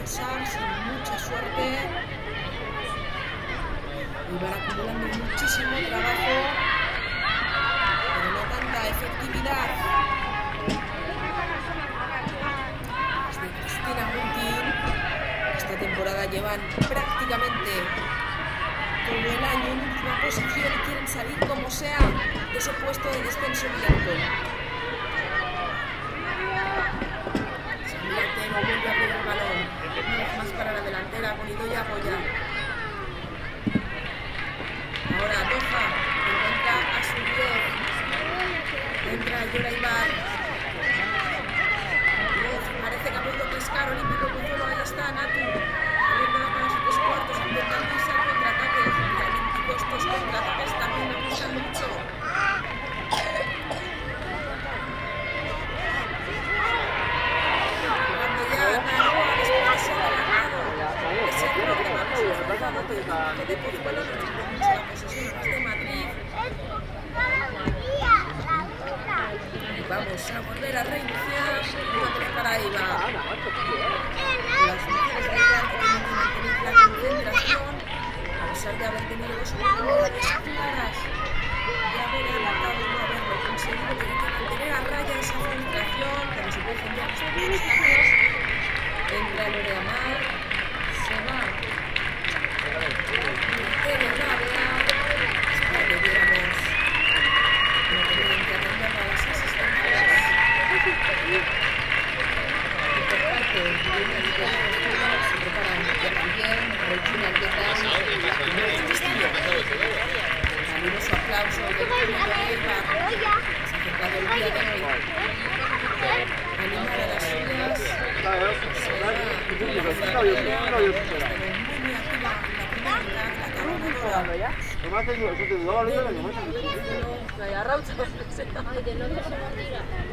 Es mucha suerte. Y acumulando muchísimo trabajo. Pero no tanta efectividad. Desde Cristina Guntín. Esta temporada llevan prácticamente todo el año en última posición y quieren salir como sea de ese puesto de descenso directo. Delantero vuelve a pedir el balón. Una vez más para la delantera con Idoia apoya. Ahora Doha encuentra a su 10. Entra Yora Ibar. Diez, Parece que ha podido pescar Olímpico Pozuelo. Ahí está Natu. Abriendo para sus tres cuartos. Intentando irse al contraataque. Y Olímpico estos contraataques también me gustan mucho. Cuando ya Naroa después de ser adelantado, ese error que vamos a forzado de de Madrid. Vamos a volver a reiniciar. Para Iba. Las mujeres de la concentración a pesar de haber tenido dos oportunidades claras de haber adelantado y no haberlo conseguido. Tienen que mantener a raya esa concentración cuando se pueden ya los. Entra Lorea Mar, se va. Tiene ematen du, zure titularia lego eta lego ez da. bai arrautzak ez da. bai denotzen mundira. bai.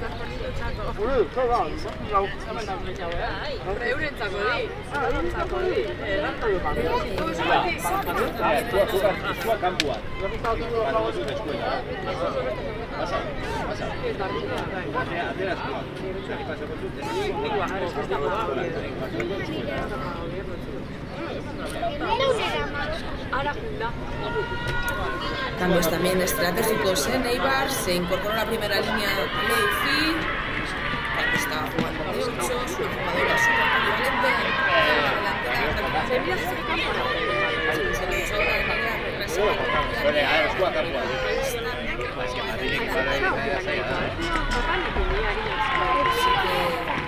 lasparitu buru txar, da? abandona betxea. bai, bereurentzako di. bereurentzako di. eh lan taio bat. joizko pei sakar. eh txuak kanpoa. ez da ez da ez da ez da. ez da ez da ez Cambios también estratégicos en Eibar. Se incorporó a la primera línea Leifi. que Estaba jugando de 8. Es una jugadora súper polivalente.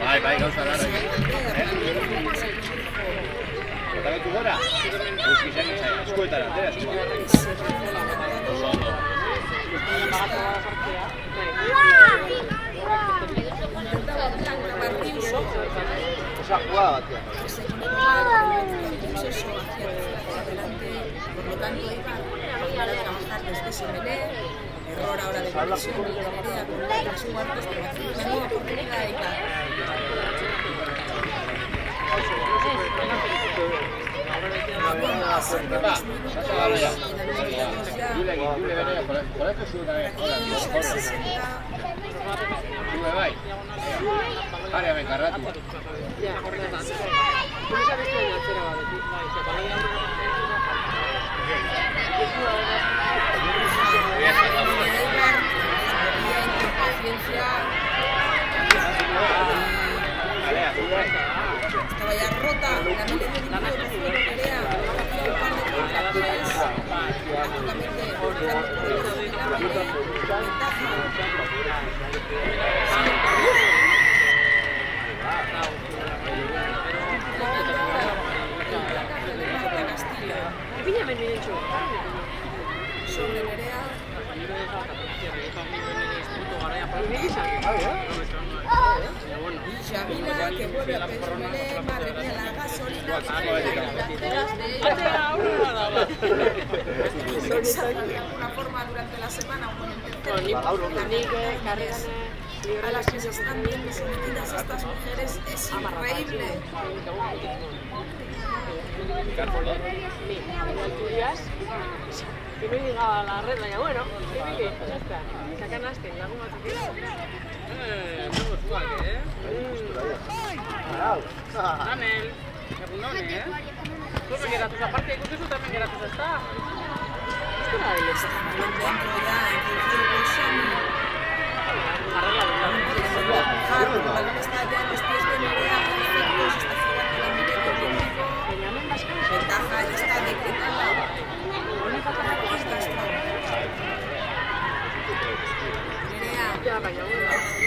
La delantera. Vale, a ver, zua kanpua. Es que Madrid para ir a Total, ni tenía niños. Bai, bai, gauza larra. Botamentu gora? Guzki zen izan, eskuetara, atera eskua. Oso ondo. Osa, jugada batean. se conecta impulsoso hacia adelante, por lo tanto iba a volver a trabajar desde Semelé, error ahora de conexión y Nerea con tres cuartos, pero va a tener una nueva oportunidad de Jule egin, Jule benera, joratu zuen abe, hola, jorra. Jule bai. Jare hemen karratu. Ja, horretan. Tú sabes que la cera va a decir, bai, se para Kalea, Jule. Estaba ya rota, la de un par de contraataques, prácticamente por el lado ventaja. Castillo he hecho. sobre Nerea. Yamila que vuelve a Pesumele, madre mía, la gasolina. de alguna forma durante la semana o con el a las que se están viendo sometidas estas mujeres es increíble. Que no llegaba a la red, bueno, ya está. Sacan aste, lagun batzuk ere. Eh, nuevo zuak, eh? Anel, egunon, eh? Zu hemen geratuz, aparte ikusi zu hemen geratuz, ezta? Esto era del Están dentro ya, incluido Bolsoni. Hart, el balón está ya en los pies de Nerea, perfecto, se está jugando la Mireia contigo. Ventaja está decretada. Marcos Castro. Nerea. Ya, baina bueno.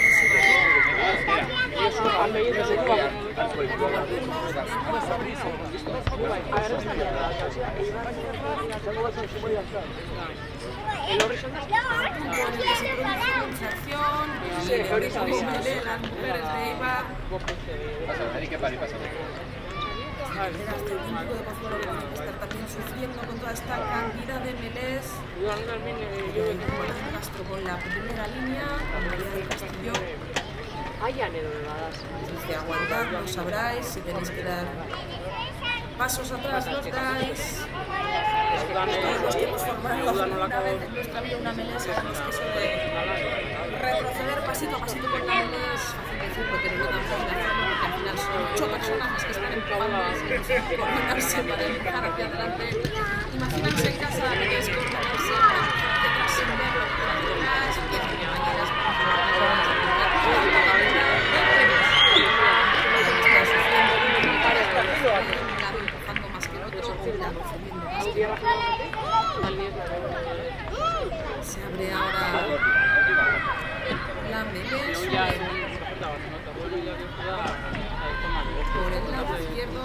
Con la primera línea, con María del Castillo. Badaz. Dice aguantad, lo sabráis, si tenéis que dar pasos atrás, los dais. Los que hemos formado alguna vez en nuestra vida una melés sabemos que eso de retroceder pasito a pasito con la melés, fácil decirlo, pero no tan fácil hacerlo porque al final son ocho personas las que están empujando y coordinarse para empezar hacia adelante. Imagínense en casa que es coordinarse para empezar hacia atrás sin ver lo que están detrás, y tienen compañeras para empujando más que el otro, o un lado subiendo más que el otro. Se abre ahora la melés por el lado izquierdo.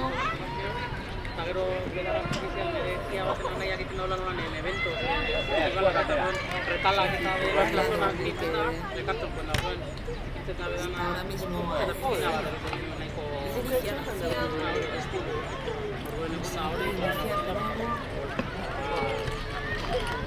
Egiten daula nolan en Ahora mismo hacia iniciar de nuevo. eh, leari. Zure leari. Bai. Venga, lea. Echamos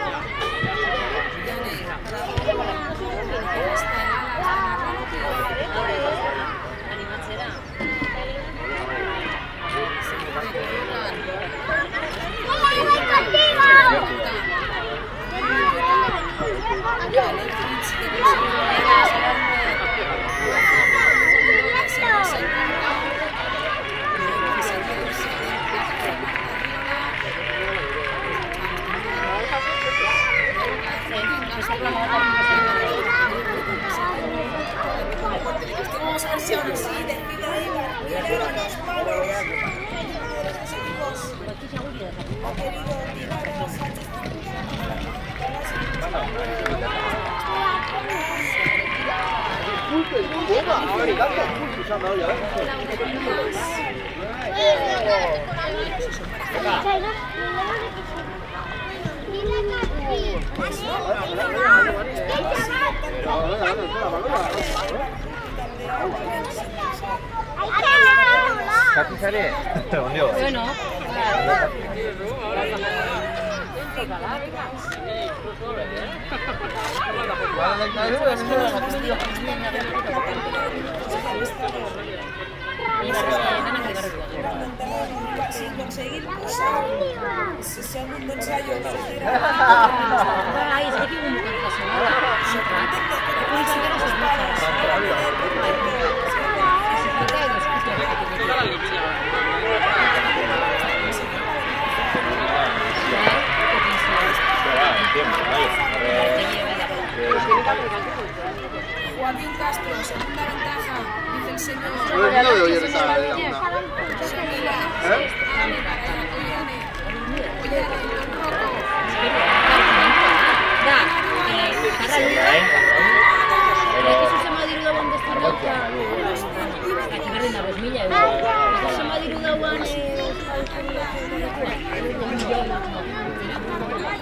ha querido tirar a Sánchez Zaki zare? Ondio. Bueno, sin conseguir pasar segundo ensayo. Dakik Joaquín Castro, segunda ventaja, dice el señor.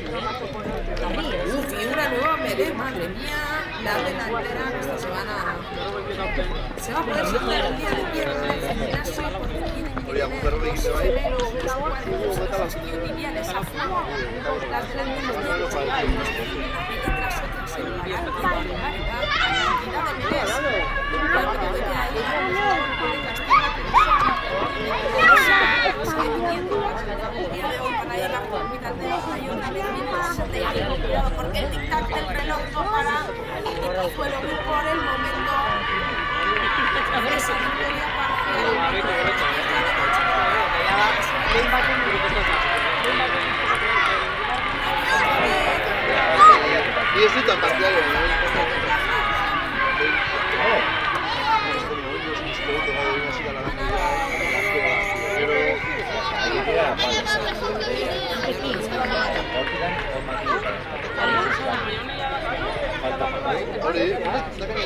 Uf, y una nueva Melé, madre mía, la delantera esta se van a... Se va a poder sortear el día de viernes en el gimnasio porque tienen que tener a fuego, las tras otras en la cantidad de Melés. Que que de hoy para ir a la capital de cuidado porque el tic-tac del reloj no para y Pozuelo que por el momento. Esa victoria parcial Y estoy tan partidario, ¿no? Hori, está que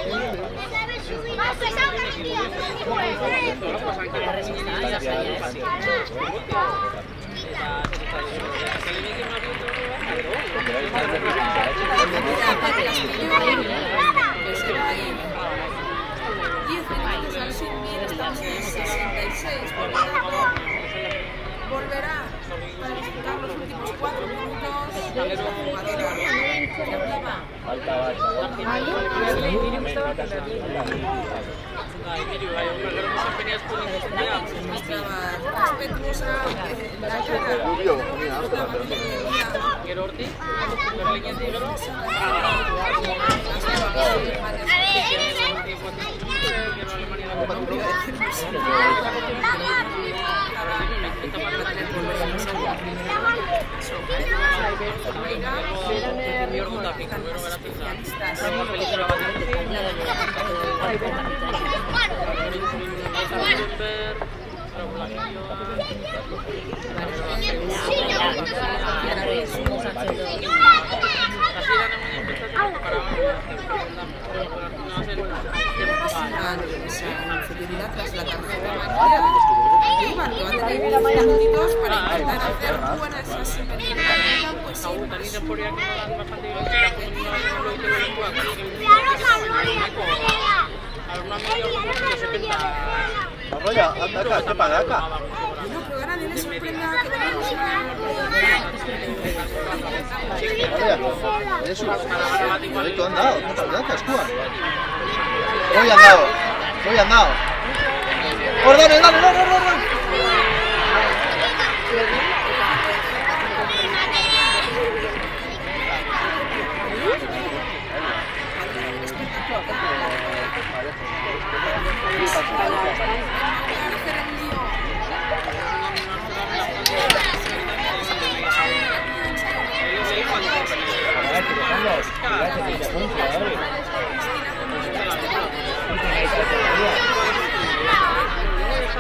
se va ahí 10 minutos al subir Bai, niri bai, hombre, volverá Esa anterioridad tras la tarjeta amarilla. Eibar, que va a tener 10 minutitos para intentar hacer buena esa superioridad, pues sí, pues, Arroya, anda acá, ¿qué acá? Horito andado. Voy andado, voy andado. Dale, dale, dale, dale, dale.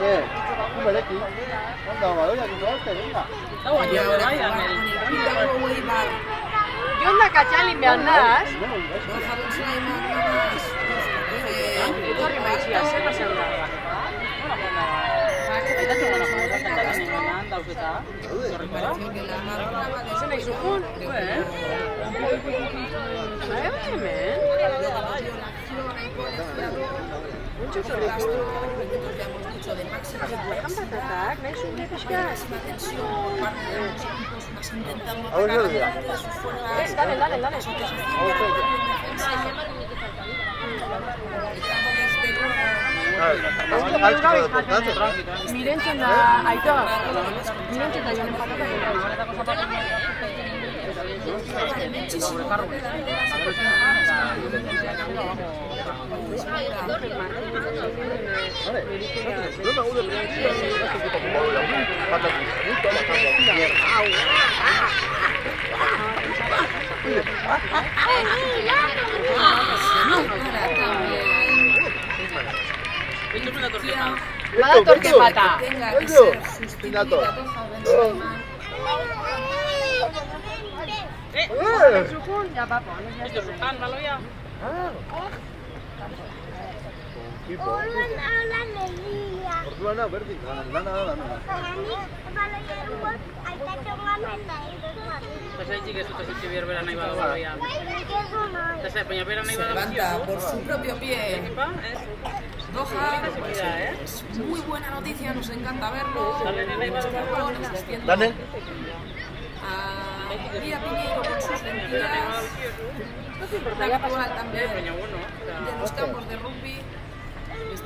y y un beleki. Anda, que venga. Y ahora jugar con el Pilago Eibar. Jonda katxalin behar naz. Borja Sulaiman Navas, Etorri maizia, zer pasan da? pareció que la marcaba de Zer nahi zukun? Creo que Bai, bai, hemen. Ya hemos dicho de máxima tensión parte de los equipos, más intentando adelante sus fuerzas. Dale, dale, dale. Luego Alto de portazo. Mirentzen da, aito. Mirentzen da joan me gusta Esto es una tortilla. Bada torke pata. tenga que Oye, ser sustituida Toja Ben Sulaiman. Zukun, ja, papo. Esto es un pan, malo ya. Orduana, berdin. Lana, levanta por su propio pie. Doha, ¿eh? es muy buena noticia, nos encanta verlo. Va a Lía Piñeiro con sus mentiras. La actual también de los campos de rugby.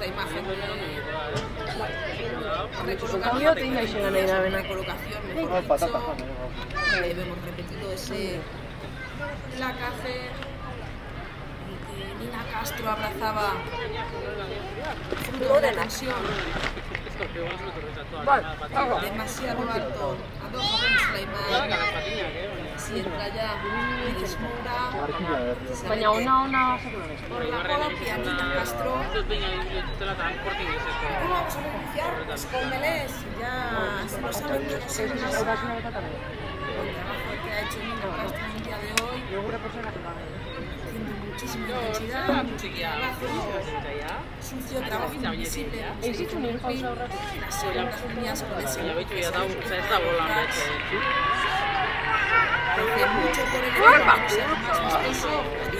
Esta imagen de recolocación, recolocación No, mejor dicho. Eh, Hemos repetido ese placaje. Que Nina Castro abrazaba fruto de la tensión. Demasiado alto. Adolfo Ben Sulaiman. Si entra ya Iris Moura. se Baina mete ona ona Por la copia, Nina Castro. ¿Cómo vamos a pronunciar? Pues con Melés. Ya se lo saben todos el trabajo que ha hecho Nina Castro en el día de hoy. Muchísima intensidad, mucho trabajo. Sucio trabajo invisible. Las segundas líneas con ese Hace mucho por el cuerpo, que cayó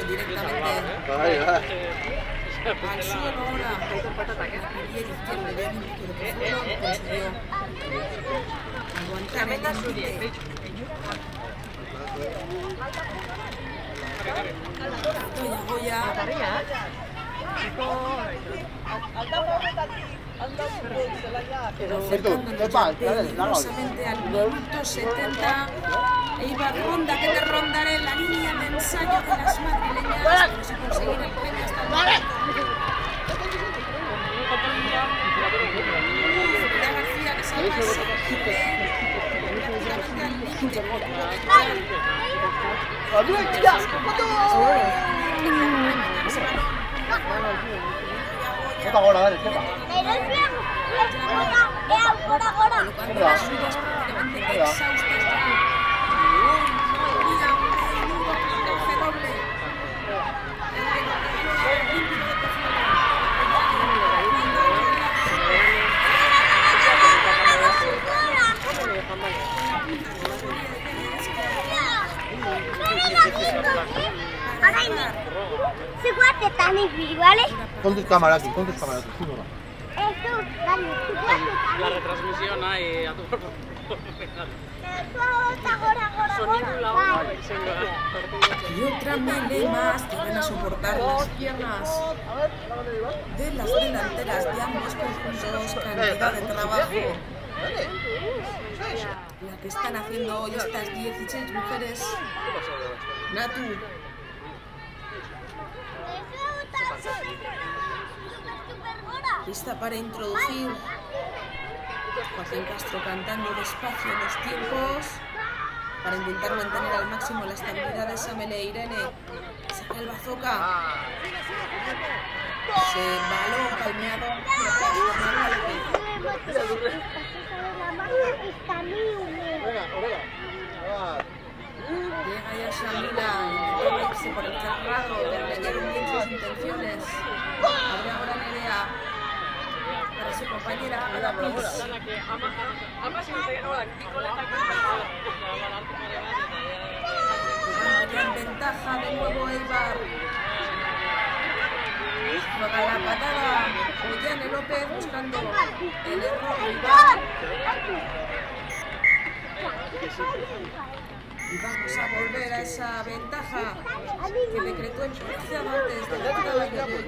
directamente va. al suelo ahora. Y el izquierdo de Olímpico de Portugal consiguió aguantar el dale. peligrosamente al minuto 70. Eibar ronda que te rondaré en la línea de ensayo de las madrileñas, pero conseguir el premio hasta el momento. Julia García que salva ese quite prácticamente al límite. Chepa ahora, dale, chepa. Colocando las suyas prácticamente exhaustas ya. Mira, un menudo cauce doble. El recordador olímpico de Tan individuales, Pon tus cámaras aquí, pon tus cámaras aquí. tú, no. La retransmisión ahí a tu cuerpo. Y otra mele más que van a soportar las piernas de las delanteras de ambos conjuntos. Cantidad de trabajo. La que están haciendo hoy estas 16 mujeres. Natu, lista para introducir. Joaquín Castro cantando despacio los tiempos para intentar mantener al máximo la estabilidad de Samele Irene. Saca el bazooka. Se baló palmeado. Llega ya Shamila, irse por el cerrado, pero leyeron bien sus intenciones. Abre ahora Nerea para su compañera Ada Pils. Jugando en ventaja de nuevo Eibar. Juega la patada Ollane López buscando el error rival. Y vamos a volver a esa ventaja que decretó el juiciado antes de la de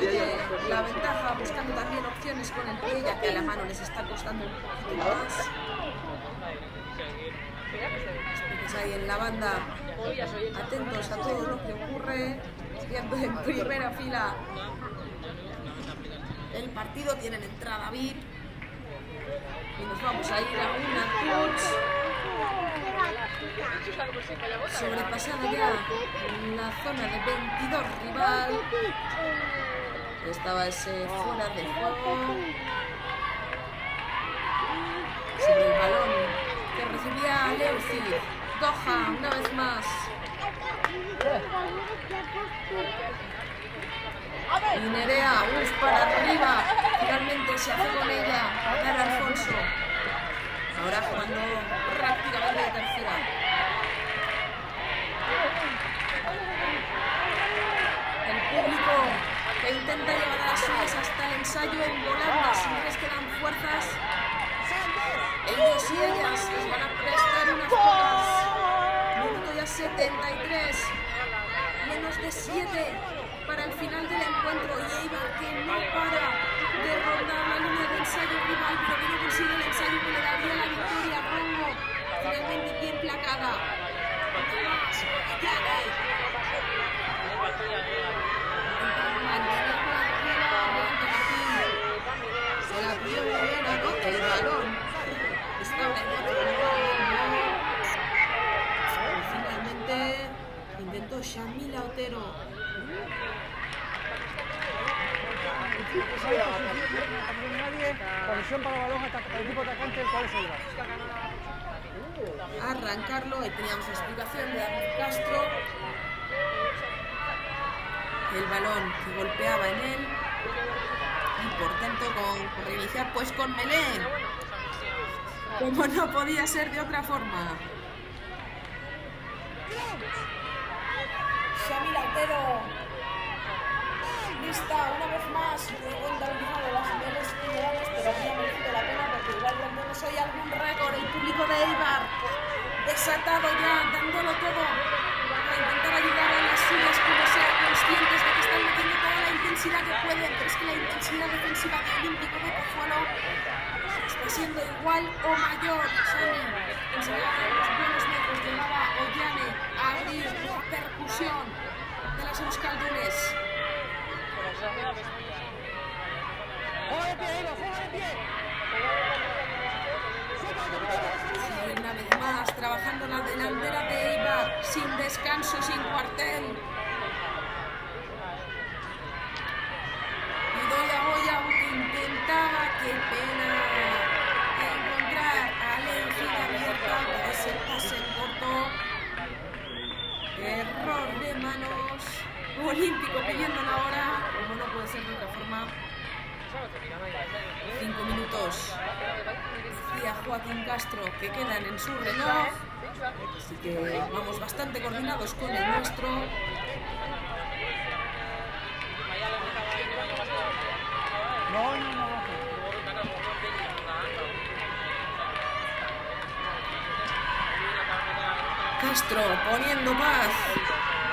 de la ventaja buscando también opciones con el pie ya que a la mano les está costando un poquito más. Ahí en la banda, atentos a todo lo que ocurre, viendo en primera fila. El partido, tienen entrada VIP y nos vamos a ir a una touch sobrepasada ya la zona de 22 rival. Estaba ese fuera de juego. Sobre el balón que recibía Leuci Doha una vez más y Nerea uf, para arriba. Finalmente se hace con ella. Para Alfonso. Ahora jugando prácticamente de tercera. El público que intenta llevar a las suyas hasta el ensayo en volando si no les quedan fuerzas. Ellos y ellas les van a prestar unas porras minuto ya 73 menos de 7 para el final del encuentro y Eibar que no para de rondar la línea de ensayo rival que no consigue el ensayo que le daría la victoria a Rongo finalmente bien placada Más, Ollane. intentó Shamila Otero. Arrancarlo. Ahí teníamos explicación de David Castro. El balón que golpeaba en él. Y por tanto con, reiniciar pues con Melé. Como no podía ser de otra forma. Shamil Altero. Una vez más. He contabilizado las niveles generales, pero había merecido la pena porque igual rompemos hoy algún récord. El público de Eibar desatado ya, dándolo todo para intentar ayudar a las suyas como sean conscientes de que están metiendo toda la intensidad que pueden, pero es que la intensidad defensiva de Olímpico de Pozuelo está siendo igual o mayor. Sami enseñaba los buenos metros, llegaba Ollane a abrir la percusión de las Euskaldunes. Una vez más trabajando la delantera de Eibar, sin descanso, sin cuartel. Y Doya Goya, intentaba, qué pena, encontrar a Leigida abierta para ese pase corto. Error de manos. Olímpico pidiendo la hora, como no puede ser de otra forma. Cinco minutos decía Joaquín Castro que quedan en su reloj. Así que vamos bastante coordinados con el nuestro. No, no, no. Castro poniendo paz.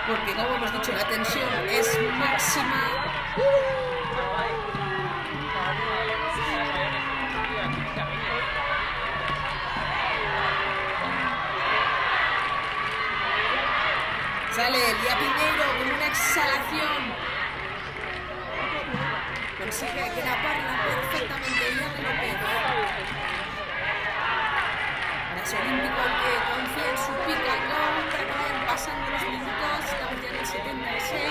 Porque como hemos dicho, la tensión es máxima. Sale el día Piñeiro con una exhalación. Consigue graparla perfectamente Ian López. Brazo olímpico que confía en su pica pasando los minutos. Estamos ya en el 76.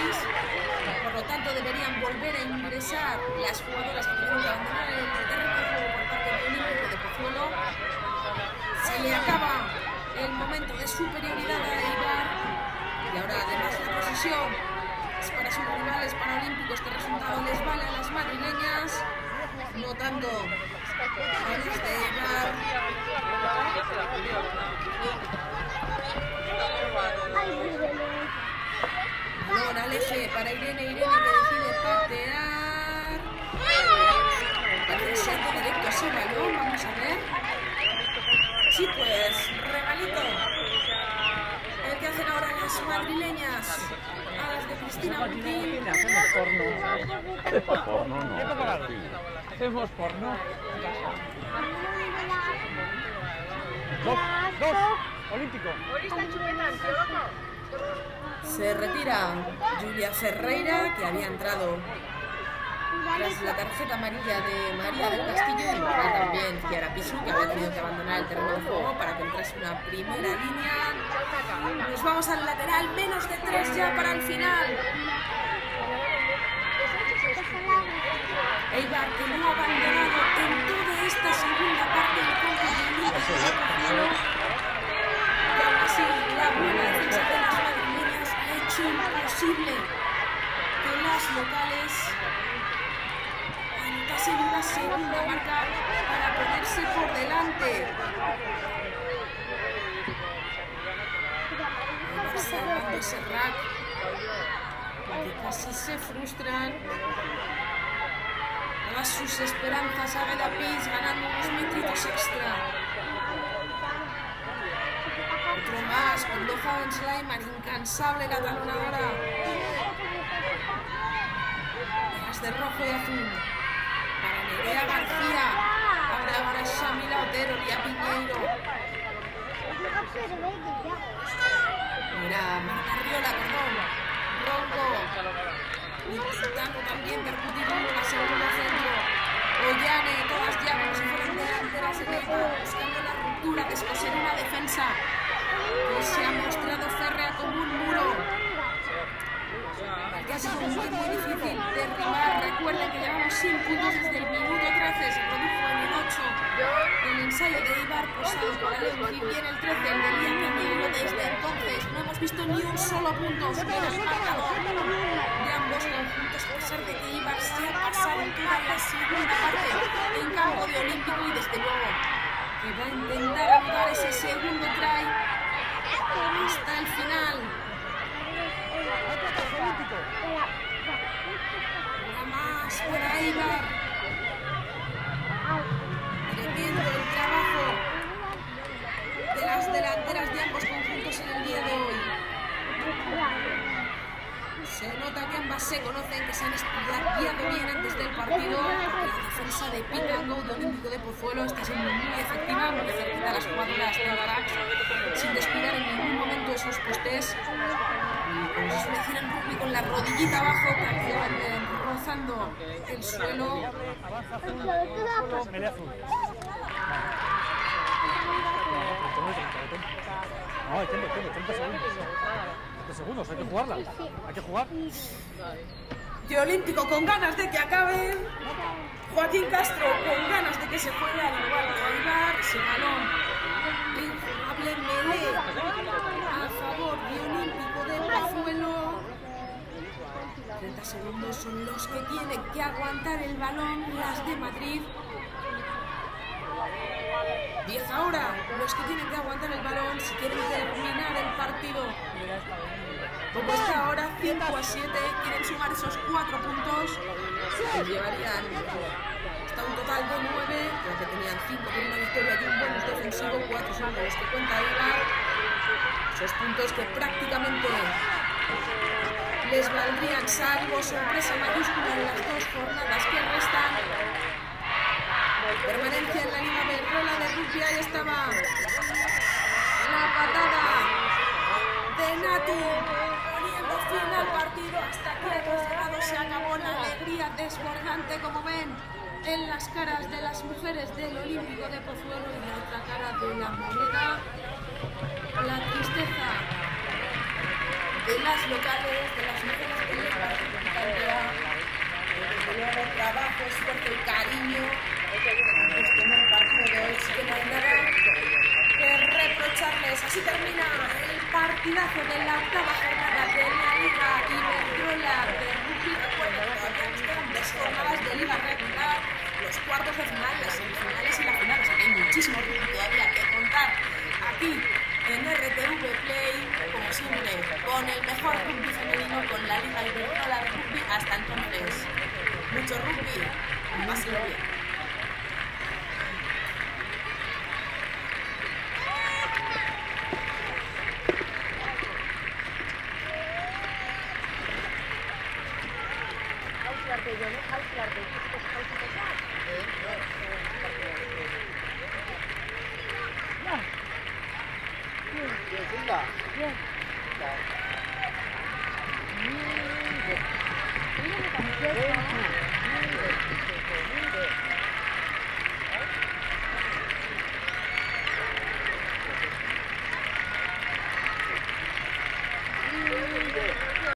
Por lo tanto, deberían volver a ingresar las jugadoras que tuvieron que abandonar el terreno de juego por parte del Olímpico de Pozuelo. Se le acaba el momento de superioridad a Eibar. Y ahora, además, la posesión es para sus rivales paralímpicos. Este resultado les vale a las madrileñas. Notando los de Eibar. Balón al eje para Irene. Irene que decide patear. Que directo a ese balón. Vamos a ver. Sí, pues, regalito. El que hacen ahora las madrileñas. A las de Cristina Martín. Tiempo parado. Hacemos porno. Dos, dos. Olímpico. Se retira Julia Ferreira, que había entrado tras la tarjeta amarilla de María del Castillo y también Chiara Pisu, que había tenido que abandonar el terreno de juego para que entrase una primera línea. Nos vamos al lateral, menos de tres ya para el final. Eibar que no ha abandonado en toda esta segunda parte del campo de Olímpico de Pozuelo. Y aún así, la buena defensa de las madrileñas ha hecho imposible que las locales anotasen una segunda marca para ponerse por delante. Observando Serrat, que casi se frustran. Todas sus esperanzas a Vedapis ganando unos metritos extra. Otro más con Doha Bensleiman, incansable la talonadora. Las de rojo y azul. Para Nerea García. Ahora para Shamila Otero, Lía Piñeiro. Mira, Marta Riola, perdón. Ronco. Intentando también percutir la segunda centro. Ollane, todas ya como si fueran delanteras en el buscando la ruptura, descoser una defensa que se ha mostrado férrea como un muro. sido muy, muy difícil derribar. Recuerden que llevamos sin puntos desde el minuto 13, se produjo en el 8 el ensayo de Ibar posado por Aleuci y en el 13 el de Lía Piñeiro. Desde entonces no hemos visto ni un solo punto sobre el marcador de ambos conjuntos, a pesar de que Ibar se ha pasado toda la segunda parte en campo de Olímpico y desde luego que va a intentar anotar ese segundo try hasta el final. Una más para Ibar. Tremendo el trabajo de las delanteras de ambos conjuntos en el día de hoy. Se nota que ambas se conocen, que se han estudiado bien antes del partido, defensa de Pitango de Olímpico de Pozuelo está siendo muy efectiva, muy cerquita a las jugadoras de sin descuidar en ningún momento esos postes. Como se suele decir en con la rodillita abajo, rozando el suelo. No, hay tiempo, tiempo, 30 segundos. 30 segundos, hay que jugarla. Hay que jugar. De Olímpico con ganas de que acabe. Joaquín Castro con ganas de que se juegue al igual que Ibar. Ese balón injugable melee a favor de Olímpico de Pozuelo. 30 segundos son los que tienen que aguantar el balón las de Madrid. 10 ahora los que tienen que aguantar el balón si quieren terminar el partido. Como está ahora, 5 a 7, quieren sumar esos 4 puntos que llevarían hasta un total de 9, ya que tenían 5 con una victoria y un bonus defensivo, 4 son que cuenta Ibar. Esos puntos que prácticamente les valdrían salvo sorpresa mayúscula en las dos jornadas que restan. Permanencia en la Liga Berrola de Rugby, ahí estaba la patada de Natu fin al partido hasta que hemos llegado, se acabó la alegría desbordante como ven en las caras de las mujeres del Olímpico de Pozuelo y la otra cara de la moneda, la tristeza de las locales, de las mujeres que llevan desde luego trabajo, esfuerzo y cariño pues que el partido de hoy sí que no hay nada que reprocharles. Así termina el partidazo de la octava jornada de la Liga Iberdrola de Rugby. Recuerden que nos quedan jornadas de Liga regular, los cuartos de final, las semifinales y la final. Hay muchísimo rugby todavía que contar aquí en RTV Play, como siempre, con el mejor rugby femenino, con la Liga Iberdrola de Rugby. Hasta entonces, mucho rugby, bien. Bien,